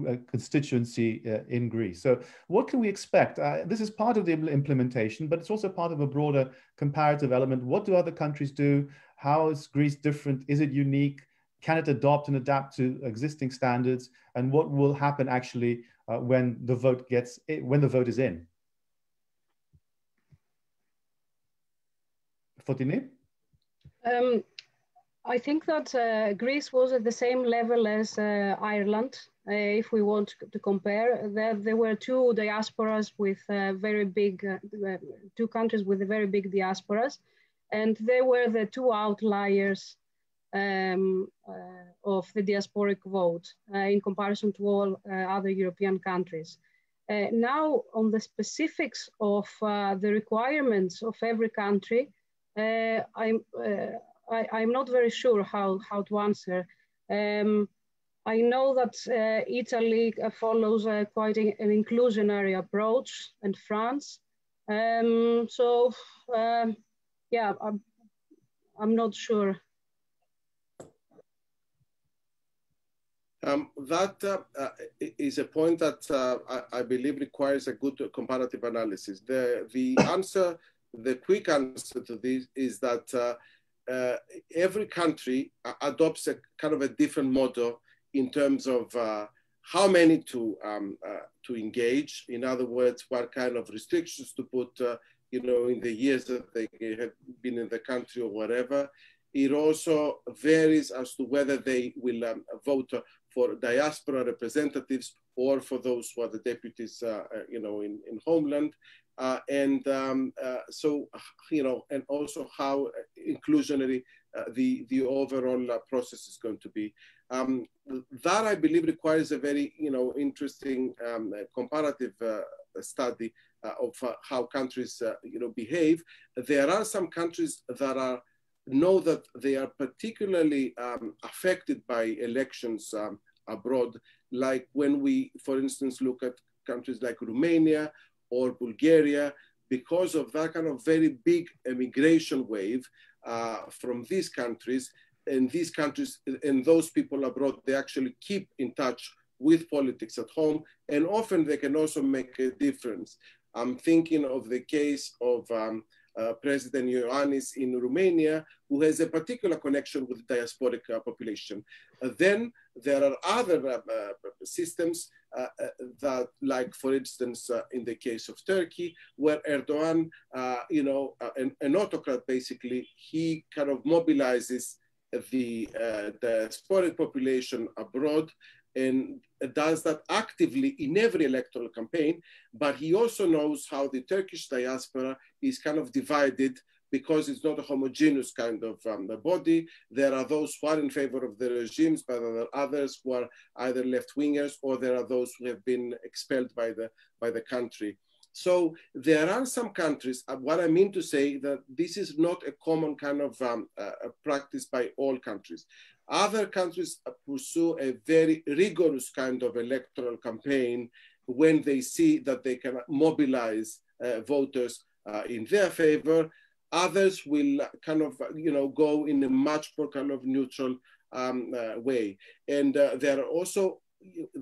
a constituency uh, in Greece. So what can we expect? Uh, this is part of the implementation, but it's also part of a broader comparative element. What do other countries do? How is Greece different? Is it unique? Can it adopt and adapt to existing standards? And what will happen actually uh, when the vote gets when the vote is in? Foteini? Um, I think that uh, Greece was at the same level as uh, Ireland uh, if we want to compare, there, there were two diasporas with uh, very big, uh, two countries with a very big diasporas, and they were the two outliers um, of the diasporic vote in comparison to all other European countries. Uh, now, on the specifics of uh, the requirements of every country, uh, I'm, I, am not very sure how, how to answer. Um, I know that uh, Italy uh, follows uh, quite an inclusionary approach and France. Um, so, um, yeah, I'm, I'm not sure. Um, that uh, uh, is a point that uh, I, I, believe requires a good comparative analysis. The, the answer, the quick answer to this is that uh, uh, every country adopts a kind of a different model in terms of uh, how many to, um, to engage. In other words, what kind of restrictions to put, you know, in the years that they have been in the country or whatever. It also varies as to whether they will um, vote for diaspora representatives or for those who are the deputies, uh, uh, you know, in, in homeland. Uh, and um, so, you know, and also how inclusionary the, the overall process is going to be. Um, that I believe requires a very, you know, interesting um, comparative study of how countries, you know, behave. There are some countries that are know that they are particularly um, affected by elections um, abroad, like when we, for instance, look at countries like Romania or Bulgaria, because of that kind of very big immigration wave uh, from these countries, and these countries and those people abroad, they actually keep in touch with politics at home, and often they can also make a difference. I'm thinking of the case of um, uh, President Iohannis in Romania, who has a particular connection with the diasporic uh, population. Uh, then there are other uh, uh, systems that, like for instance, in the case of Turkey, where Erdogan, you know, an, an, autocrat basically, he kind of mobilizes the diasporic population abroad and does that actively in every electoral campaign. But he also knows how the Turkish diaspora is kind of divided because it's not a homogeneous kind of um, body. There are those who are in favor of the regimes, but there are others who are either left-wingers or there are those who have been expelled by the, by the country. So there are some countries, uh, what I mean to say that this is not a common kind of um, uh, practice by all countries. Other countries pursue a very rigorous kind of electoral campaign when they see that they can mobilize uh, voters uh, in their favor. Others will kind of, you know, go in a much more kind of neutral um, uh, way. And uh, there are also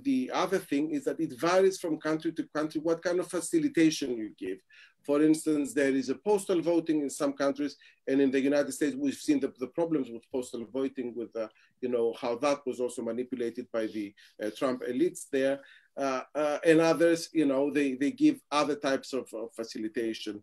the other thing is that it varies from country to country what kind of facilitation you give. For instance, there is a postal voting in some countries, and in the United States, we've seen the, the problems with postal voting, with uh, you know how that was also manipulated by the uh, Trump elites there, uh, uh and others, you know, they they give other types of, of facilitation.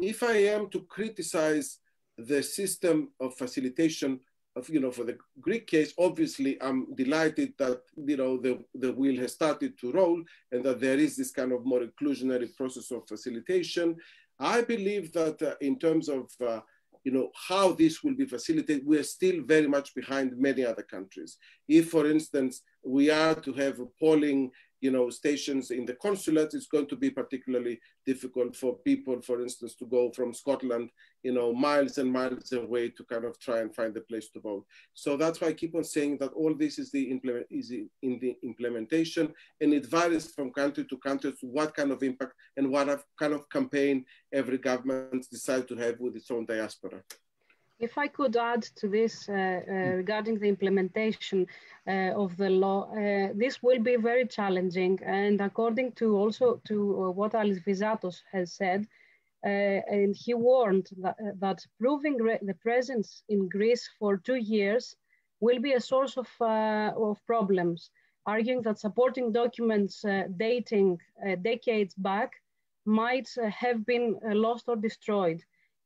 If I am to criticize the system of facilitation you know, for the Greek case, obviously I'm delighted that, you know, the, the wheel has started to roll and that there is this kind of more inclusionary process of facilitation. I believe that uh, in terms of, uh, you know, how this will be facilitated, we are still very much behind many other countries. If, for instance, we are to have polling you know, stations in the consulate, it's going to be particularly difficult for people, for instance, to go from Scotland, you know, miles and miles away to kind of try and find a place to vote. So that's why I keep on saying that all this is the implement is in the implementation, and it varies from country to country what kind of impact and what kind of campaign every government decides to have with its own diaspora. If I could add to this uh, uh, regarding the implementation uh, of the law, uh, this will be very challenging. And according to also to uh, what Alivizatos has said, uh, and he warned that, that proving the presence in Greece for two years will be a source of, of problems, arguing that supporting documents dating decades back might have been lost or destroyed.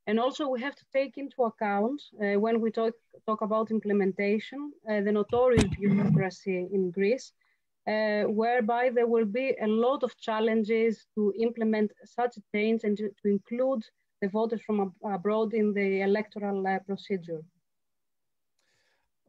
And also we have to take into account uh, when we talk, talk about implementation, uh, the notorious bureaucracy in Greece, uh, whereby there will be a lot of challenges to implement such a change and to, to include the voters from ab abroad in the electoral uh, procedure.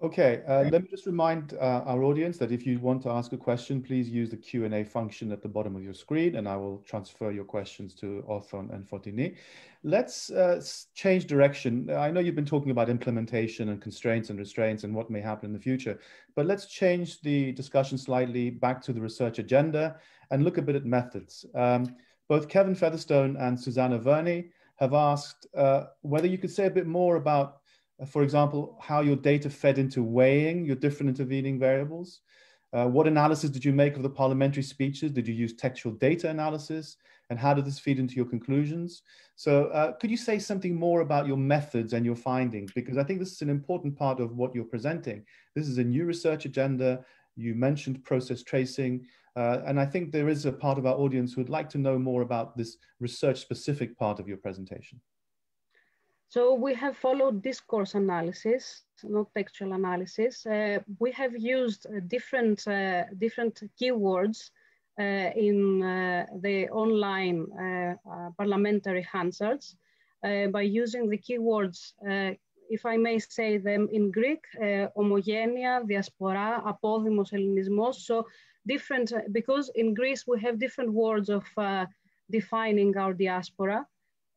Okay, uh, let me just remind uh, our audience that if you want to ask a question, please use the Q&A function at the bottom of your screen and I will transfer your questions to Othon and Foteini. Let's uh, change direction. I know you've been talking about implementation and constraints and restraints and what may happen in the future, but let's change the discussion slightly back to the research agenda and look a bit at methods. Um, both Kevin Featherstone and Susannah Verney have asked uh, whether you could say a bit more about for example, how your data fed into weighing your different intervening variables. Uh, what analysis did you make of the parliamentary speeches? Did you use textual data analysis? And how did this feed into your conclusions? So uh, could you say something more about your methods and your findings? Because I think this is an important part of what you're presenting. This is a new research agenda. You mentioned process tracing. Uh, and I think there is a part of our audience who would like to know more about this research specific part of your presentation. So we have followed discourse analysis, not textual analysis. Uh, we have used uh, different, uh, different keywords uh, in uh, the online uh, parliamentary Hansards by using the keywords, if I may say them in Greek, homogenia, diaspora, apodimos, Hellenismos. So different, because in Greece we have different words of defining our diaspora.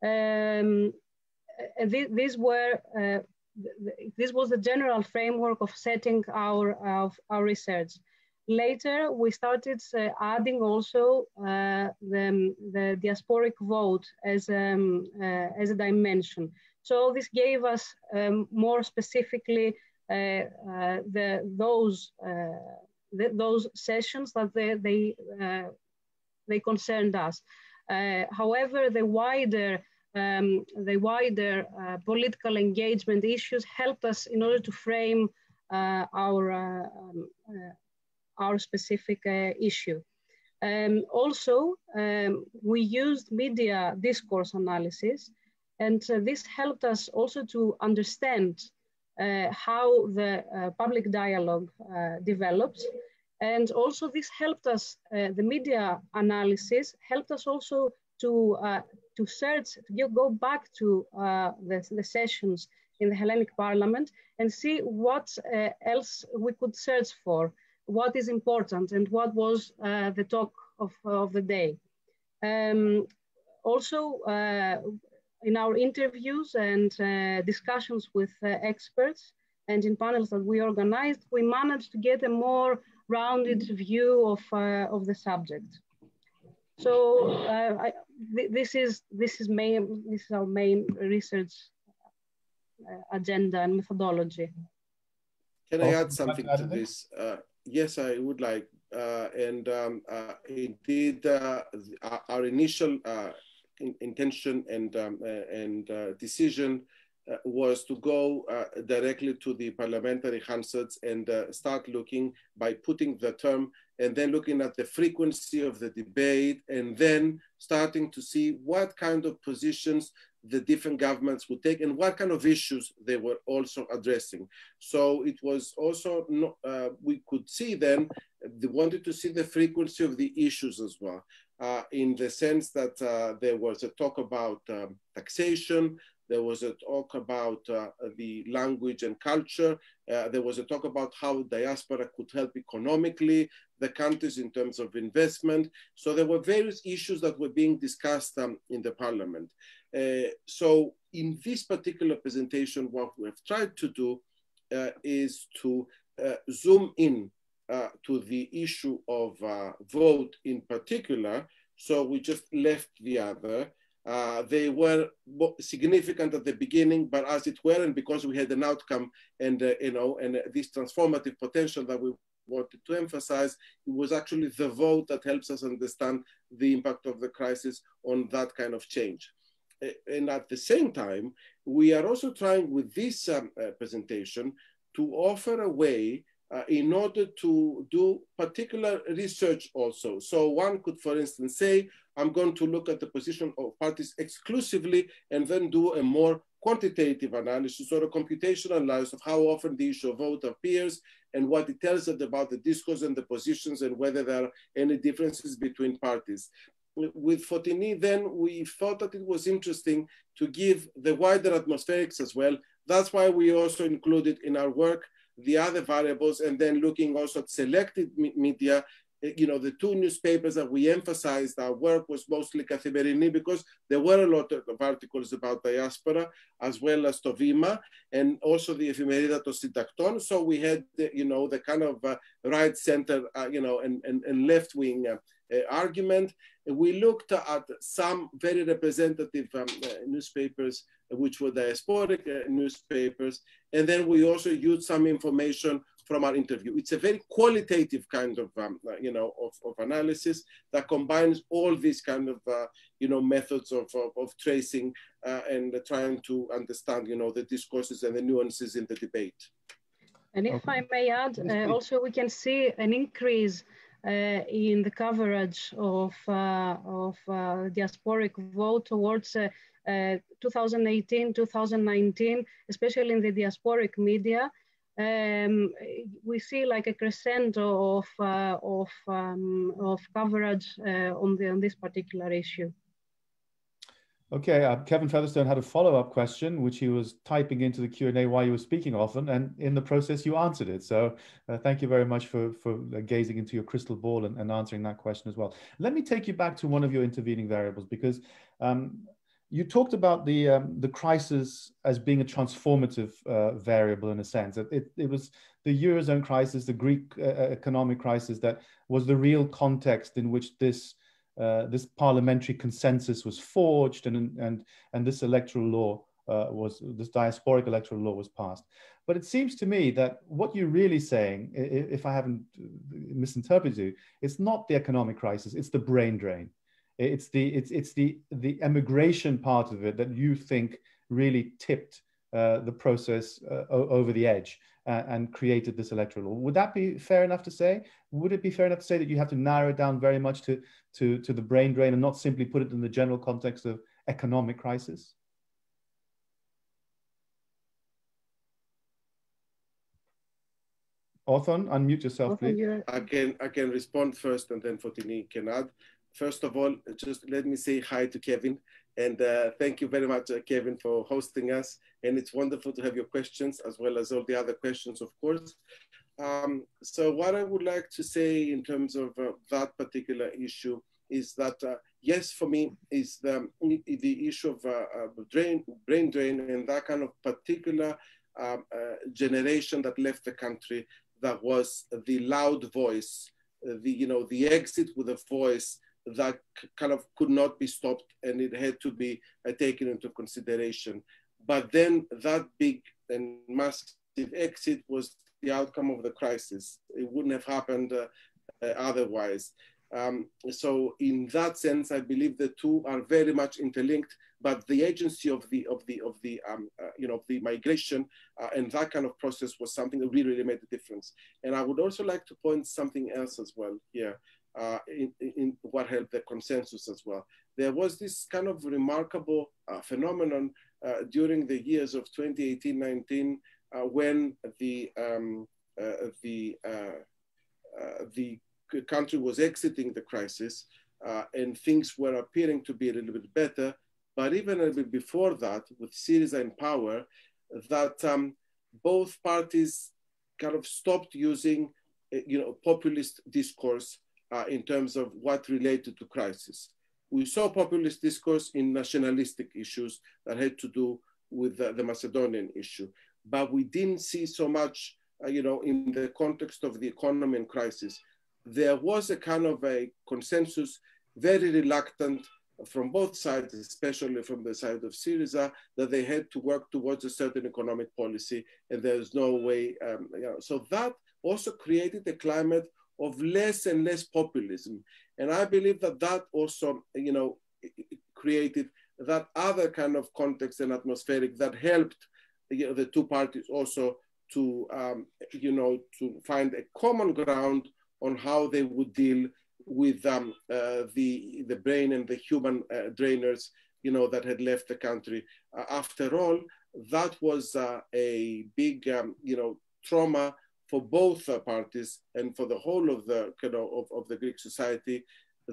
Um, th these were uh, th this was the general framework of setting our our, our research. Later, we started uh, adding also uh, the, the diasporic vote as, um, uh, as a dimension. So this gave us um, more specifically uh, uh, the, those, uh, the, those sessions that they, they, they concerned us. however, the wider um, the wider political engagement issues helped us in order to frame our um, our specific uh, issue. Um, also, um, we used media discourse analysis, and uh, this helped us also to understand uh, how the uh, public dialogue uh, develops. And also this helped us, uh, the media analysis helped us also to, to search, to go back to the, the sessions in the Hellenic Parliament and see what else we could search for what is important and what was uh, the talk of, of the day. Um, also, uh, in our interviews and uh, discussions with uh, experts and in panels that we organized, we managed to get a more rounded view of, uh, of the subject. So uh, I, th this is this is main this is our main research agenda and methodology. Can I add something to this? yes, I would like. Uh, and um, uh, indeed, uh, our initial uh, in intention and, um, uh, and uh, decision was to go directly to the parliamentary Hansards and start looking by putting the term and then looking at the frequency of the debate and then starting to see what kind of positions the different governments would take and what kind of issues they were also addressing. So it was also, not, uh, we could see then, they wanted to see the frequency of the issues as well, uh, in the sense that uh, there was a talk about um, taxation, there was a talk about uh, the language and culture. Uh, there was a talk about how diaspora could help economically the countries in terms of investment. So there were various issues that were being discussed um, in the parliament. Uh, so in this particular presentation, what we have tried to do uh, is to uh, zoom in uh, to the issue of vote in particular. So we just left the other. Uh, they were significant at the beginning, but as it were, and because we had an outcome and you know, and this transformative potential that we wanted to emphasize, it was actually the vote that helps us understand the impact of the crisis on that kind of change. And at the same time, we are also trying with this um, uh, presentation to offer a way uh, in order to do particular research also. So one could, for instance, say, I'm going to look at the position of parties exclusively and then do a more quantitative analysis or a computational analysis of how often the issue of vote appears and what it tells us about the discourse and the positions and whether there are any differences between parties with Foteini, then we thought that it was interesting to give the wider atmospherics as well. That's why we also included in our work the other variables and then looking also at selected media eh, you know, the two newspapers that we emphasized our work was mostly Kathimerini because there were a lot of articles about diaspora as well as To Vima and also the Ephemerida to Syntacton. So we had, the, you know, the kind of uh, right center, uh, you know, and, and, and left wing uh, argument. We looked at some very representative um, uh, newspapers, which were diasporic uh, newspapers. And then we also used some information from our interview. It's a very qualitative kind of, um, uh, you know, of, of, analysis that combines all these kind of, uh, you know, methods of, of, of tracing uh, and trying to understand, you know, the discourses and the nuances in the debate. And if okay. I may add, uh, also we can see an increase uh, in the coverage of, uh, of diasporic vote towards 2018, 2019, especially in the diasporic media um, we see like a crescendo of, uh, of, um, of coverage uh, on, the, on this particular issue. Okay, uh, Kevin Featherstone had a follow-up question, which he was typing into the Q&A while you were speaking often, and in the process you answered it. So uh, thank you very much for, for uh, gazing into your crystal ball and, and, answering that question as well. Let me take you back to one of your intervening variables, because um, you talked about the um, the crisis as being a transformative uh, variable in a sense. It, it, it, was the eurozone crisis, the Greek uh, economic crisis, that was the real context in which this uh, this parliamentary consensus was forged, and and and this electoral law uh, was this diasporic electoral law was passed. But it seems to me that what you're really saying, if I haven't uh, misinterpreted you, it's not the economic crisis; it's the brain drain it's the it's it's the the emigration part of it that you think really tipped uh, the process uh, over the edge uh, and created this electoral law. Would that be fair enough to say? Would it be fair enough to say that you have to narrow it down very much to to to the brain drain and not simply put it in the general context of economic crisis? Othon, unmute yourself, please. I can I can respond first, and then Foteini can add. First of all, just let me say hi to Kevin. And uh, thank you very much, uh, Kevin, for hosting us. And it's wonderful to have your questions as well as all the other questions, of course. Um, so what I would like to say in terms of uh, that particular issue is that, uh, yes, for me, is the, the issue of uh, drain, brain drain and that kind of particular um, uh, generation that left the country that was the loud voice, the, you know, the exit with a voice that kind of could not be stopped and it had to be uh, taken into consideration. But then that big and massive exit was the outcome of the crisis. It wouldn't have happened uh, uh, otherwise. Um, so in that sense, I believe the two are very much interlinked. But the agency of the of the of the um, uh, you know of the migration uh, and that kind of process was something that really really made a difference. And I would also like to point something else as well here uh, in, in, what helped the consensus as well. There was this kind of remarkable uh, phenomenon uh, during the years of 2018-19 uh, when the um, uh, the uh, the country was exiting the crisis and things were appearing to be a little bit better. But even a little bit before that, with Syriza in power, that um, both parties kind of stopped using, you know, populist discourse uh, in terms of what related to crisis. We saw populist discourse in nationalistic issues that had to do with the, the Macedonian issue, but we didn't see so much, uh, you know, in the context of the economy and crisis. There was a kind of a consensus, very reluctant from both sides, especially from the side of Syriza, that they had to work towards a certain economic policy, and there's no way. Um, you know, so that also created a climate of less and less populism. And I believe that that also, you know, created that other kind of context and atmospheric that helped you know, the two parties also to, um, you know, to find a common ground on how they would deal with um, uh, the, the brain and the human uh, drainers, you know, that had left the country. Uh, after all, that was uh, a big, um, you know, trauma for both uh, parties and for the whole of the you know, of, of the Greek society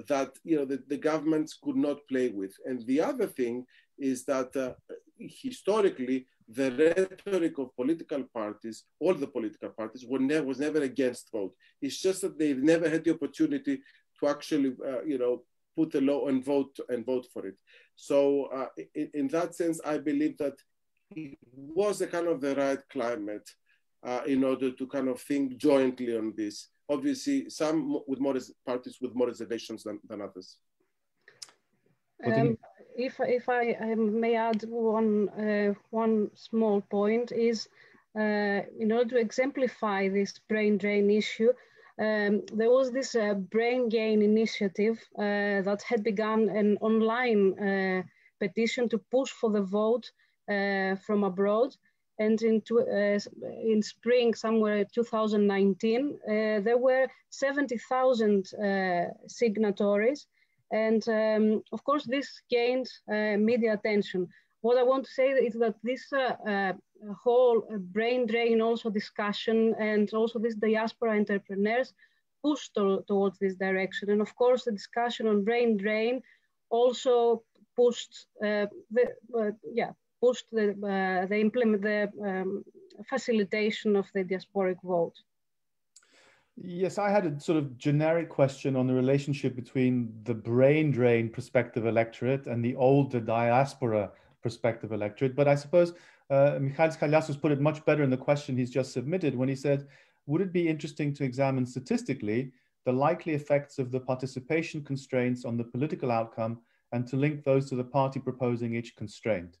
that you know the, the governments could not play with. And the other thing is that uh, historically the rhetoric of political parties, all the political parties, were ne- was never against vote. It's just that they've never had the opportunity to actually, uh, you know, put the law and vote and vote for it. So uh, in, in, that sense, I believe that it was a kind of the right climate uh, in order to kind of think jointly on this. Obviously, some with more parties with more reservations than, than others. Um, if if I, I, may add one uh, one small point is uh, in order to exemplify this brain drain issue, um, there was this uh, brain gain initiative uh, that had begun an online uh, petition to push for the vote uh, from abroad. And in, uh, in spring, somewhere 2019, there were 70,000 signatories. And um, of course, this gained media attention. What I want to say is that this whole brain drain also discussion and also this diaspora entrepreneurs pushed to, towards this direction. And of course, the discussion on brain drain also pushed uh, the uh, yeah pushed the uh, the implement the um, facilitation of the diasporic vote. Yes, I had a sort of generic question on the relationship between the brain drain prospective electorate and the older diaspora prospective electorate. But I suppose uh, Michalis put it much better in the question he's just submitted when he said, would it be interesting to examine statistically the likely effects of the participation constraints on the political outcome and to link those to the party proposing each constraint?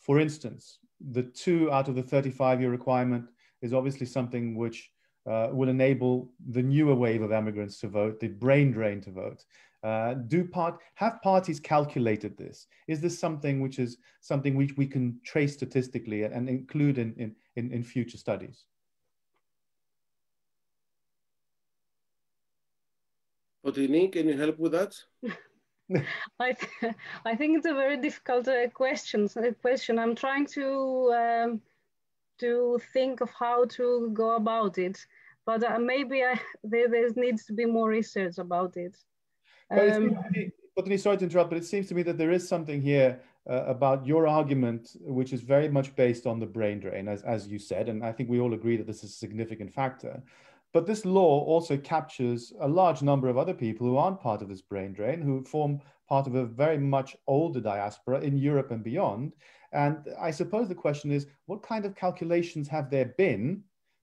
For instance, the two out of the 35 year requirement is obviously something which uh, will enable the newer wave of immigrants to vote, the brain drain to vote. Uh, do part have parties calculated this? Is this something which is something which we can trace statistically and include in, in, in future studies? Foteini, can you help with that? (laughs) (laughs) I, th I think it's a very difficult uh, question. question. I'm trying to um, to think of how to go about it, but uh, maybe I, there, there needs to be more research about it. Um, me, sorry to interrupt, but it seems to me that there is something here uh, about your argument, which is very much based on the brain drain, as, as you said, and I think we all agree that this is a significant factor. But this law also captures a large number of other people who aren't part of this brain drain, who form part of a very much older diaspora in Europe and beyond. And I suppose the question is what kind of calculations have there been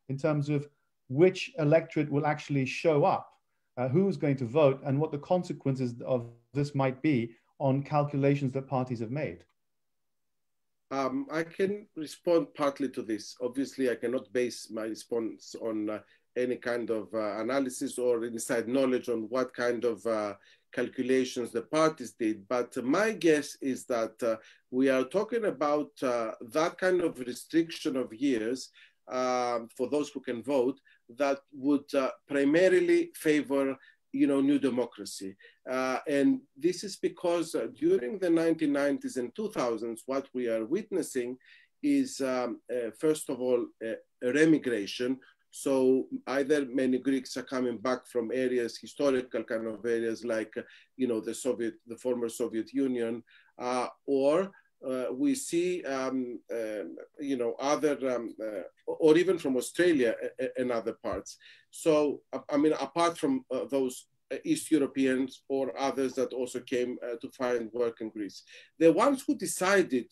in terms of which electorate will actually show up uh, who's going to vote and what the consequences of this might be on calculations that parties have made? Um, I can respond partly to this. Obviously, I cannot base my response on uh, any kind of uh, analysis or inside knowledge on what kind of uh, calculations the parties did. But my guess is that uh, we are talking about uh, that kind of restriction of years um, for those who can vote that would uh, primarily favor you know, new democracy. Uh, and this is because uh, during the 1990s and 2000s, what we are witnessing is, um, uh, first of all, a remigration. So either many Greeks are coming back from areas, historical kind of areas like, you know, the Soviet, the former Soviet Union, uh, or uh, we see, um, um, you know, other, um, uh, or even from Australia and other parts. So, I mean, apart from uh, those East Europeans or others that also came uh, to find work in Greece, the ones who decided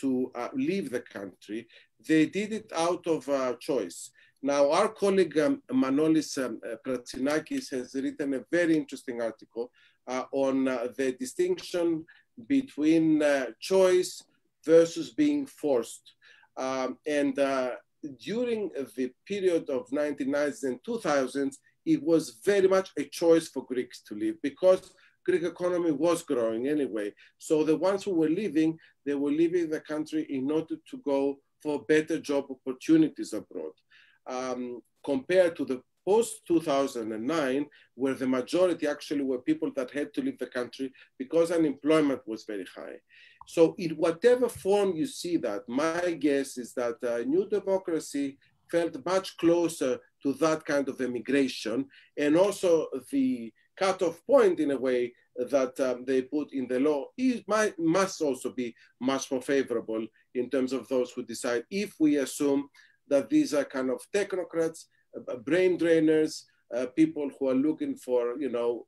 to uh, leave the country, they did it out of uh, choice. Now, our colleague um, Manolis um, Pratsinakis has written a very interesting article on the distinction between uh, choice versus being forced. Um, and uh, during the period of 1990s and 2000s, it was very much a choice for Greeks to leave because Greek economy was growing anyway. So the ones who were leaving, they were leaving the country in order to go for better job opportunities abroad. Um, compared to the post 2009, where the majority actually were people that had to leave the country because unemployment was very high. So, in whatever form you see that, my guess is that uh, New Democracy felt much closer to that kind of immigration, and also the cutoff point, in a way, that um, they put in the law is, might, must also be much more favorable in terms of those who decide if we assume that these are kind of technocrats uh, brain drainers, uh, people who are looking for, you know,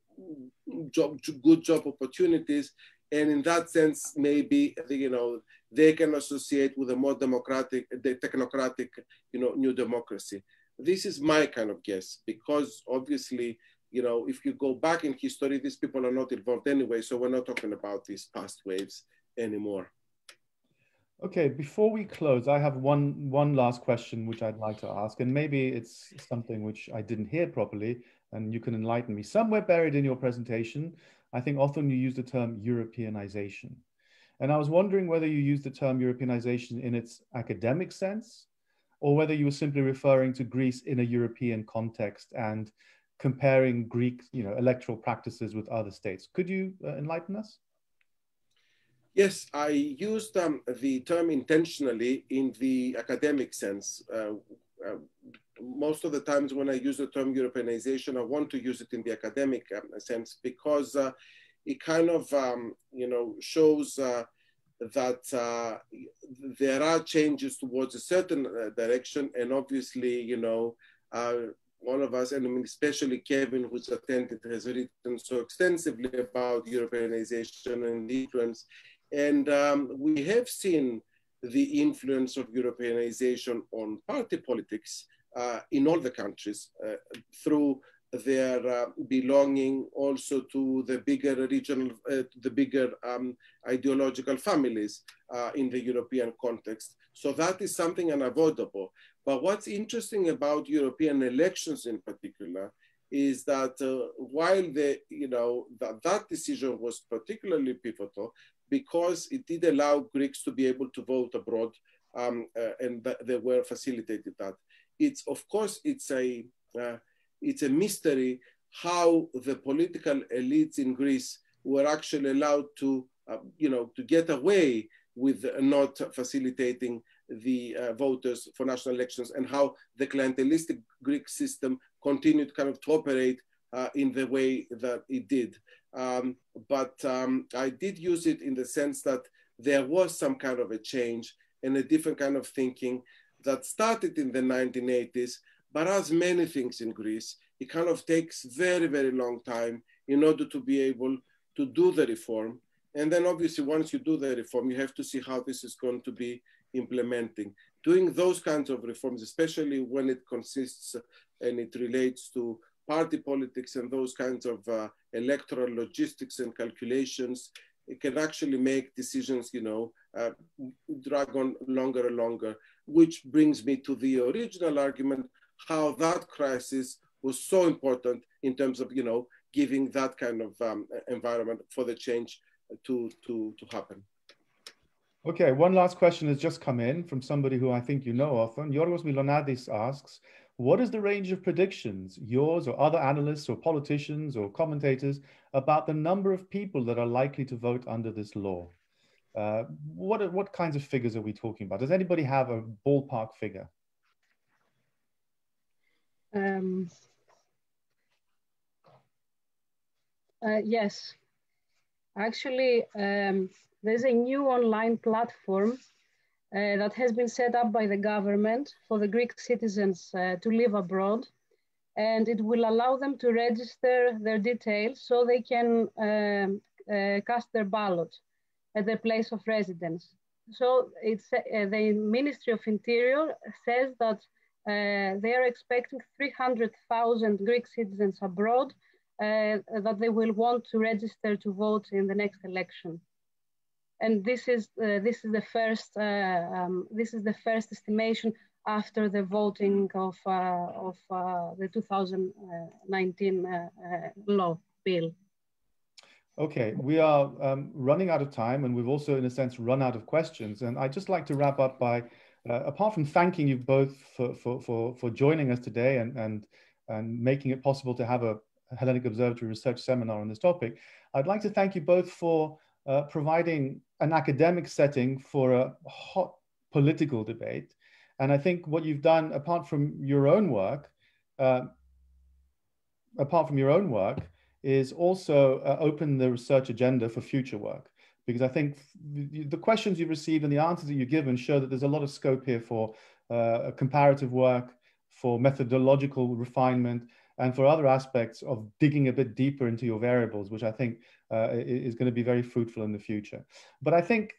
job, good job opportunities. And in that sense, maybe, you know, they can associate with a more democratic, technocratic, you know, new democracy. This is my kind of guess, because obviously, you know, if you go back in history, these people are not involved anyway. So we're not talking about these past waves anymore. Okay, before we close, I have one one last question which I'd like to ask, and maybe it's something which I didn't hear properly, and you can enlighten me. Somewhere buried in your presentation, I think often you use the term Europeanization. And I was wondering whether you use the term Europeanization in its academic sense, or whether you were simply referring to Greece in a European context and comparing Greek, you know, electoral practices with other states. Could you uh, enlighten us? Yes, I used um, the term intentionally in the academic sense. Uh, uh, most of the times when I use the term Europeanization, I want to use it in the academic um, sense because uh, it kind of, um, you know, shows uh, that uh, there are changes towards a certain uh, direction. And obviously, you know, one of us, and I mean, especially Kevin, who's attended, has written so extensively about Europeanization and influence and um, we have seen the influence of Europeanization on party politics uh, in all the countries uh, through their uh, belonging also to the bigger regional, uh, the bigger um, ideological families uh, in the European context. So that is something unavoidable. But what's interesting about European elections in particular is that uh, while the, you know, that, that decision was particularly pivotal, because it did allow Greeks to be able to vote abroad, um, uh, and they were facilitated that. It's of course it's a uh, it's a mystery how the political elites in Greece were actually allowed to uh, you know to get away with not facilitating the uh, voters for national elections and how the clientelistic Greek system continued kind of to operate uh, in the way that it did. Um, but um, I did use it in the sense that there was some kind of a change and a different kind of thinking that started in the 1980s. But as many things in Greece, it kind of takes very, very long time in order to be able to do the reform. And then obviously, once you do the reform, you have to see how this is going to be implementing. Doing those kinds of reforms, especially when it consists and it relates to party politics and those kinds of uh, electoral logistics and calculations, it can actually make decisions, you know, uh, drag on longer and longer, which brings me to the original argument, how that crisis was so important in terms of, you know, giving that kind of um, environment for the change to, to, to happen. Okay, one last question has just come in from somebody who I think you know often. Yorgos Milonadis asks, what is the range of predictions, yours or other analysts or politicians or commentators, about the number of people that are likely to vote under this law? Uh, what, what kinds of figures are we talking about? Does anybody have a ballpark figure? Um, uh, yes. Actually, um, there's a new online platform uh, that has been set up by the government for the Greek citizens uh, to live abroad. And it will allow them to register their details so they can um, uh, cast their ballot at their place of residence. So it's uh, the Ministry of Interior says that uh, they are expecting 300,000 Greek citizens abroad that they will want to register to vote in the next election and this is uh, this is the first uh, um, this is the first estimation after the voting of uh, of uh, the 2019 uh, law bill. Okay, we are um, running out of time, and we've also, in a sense, run out of questions. And I'd just like to wrap up by, apart from thanking you both for for for, for joining us today and and and making it possible to have a Hellenic Observatory research seminar on this topic, I'd like to thank you both for uh, providing an academic setting for a hot political debate. And I think what you've done, apart from your own work, uh, apart from your own work, is also uh, open the research agenda for future work. Because I think the questions you've received and the answers that you've given show that there's a lot of scope here for uh, comparative work, for methodological refinement, and for other aspects of digging a bit deeper into your variables, which I think uh, is going to be very fruitful in the future. But I think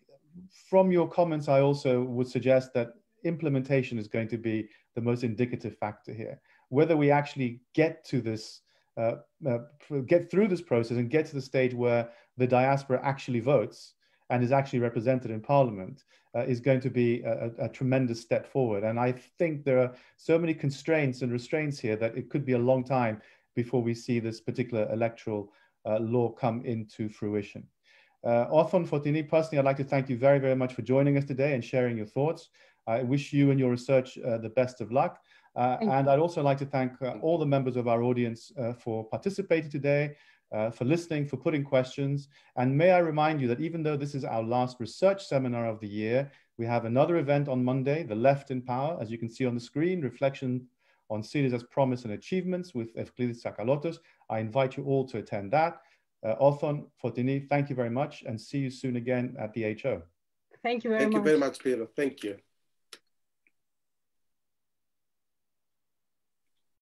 from your comments, I also would suggest that implementation is going to be the most indicative factor here. Whether we actually get to this, uh, uh, get through this process and get to the stage where the diaspora actually votes and is actually represented in parliament uh, is going to be a, a, tremendous step forward. And I think there are so many constraints and restraints here that it could be a long time before we see this particular electoral uh, law come into fruition. Uh, Othon Foteini, personally, I'd like to thank you very, very much for joining us today and sharing your thoughts. I wish you and your research uh, the best of luck. Uh, and I'd also like to thank uh, all the members of our audience uh, for participating today, uh, for listening, for putting questions. And may I remind you that even though this is our last research seminar of the year, we have another event on Monday, The Left in Power, as you can see on the screen, reflection on Syriza's promise and achievements with Evklidis Tsakalotos. I invite you all to attend that. Uh, Othon, Foteini, thank you very much and see you soon again at the HO. Thank you very thank much. Thank you very much, Peter. Thank you.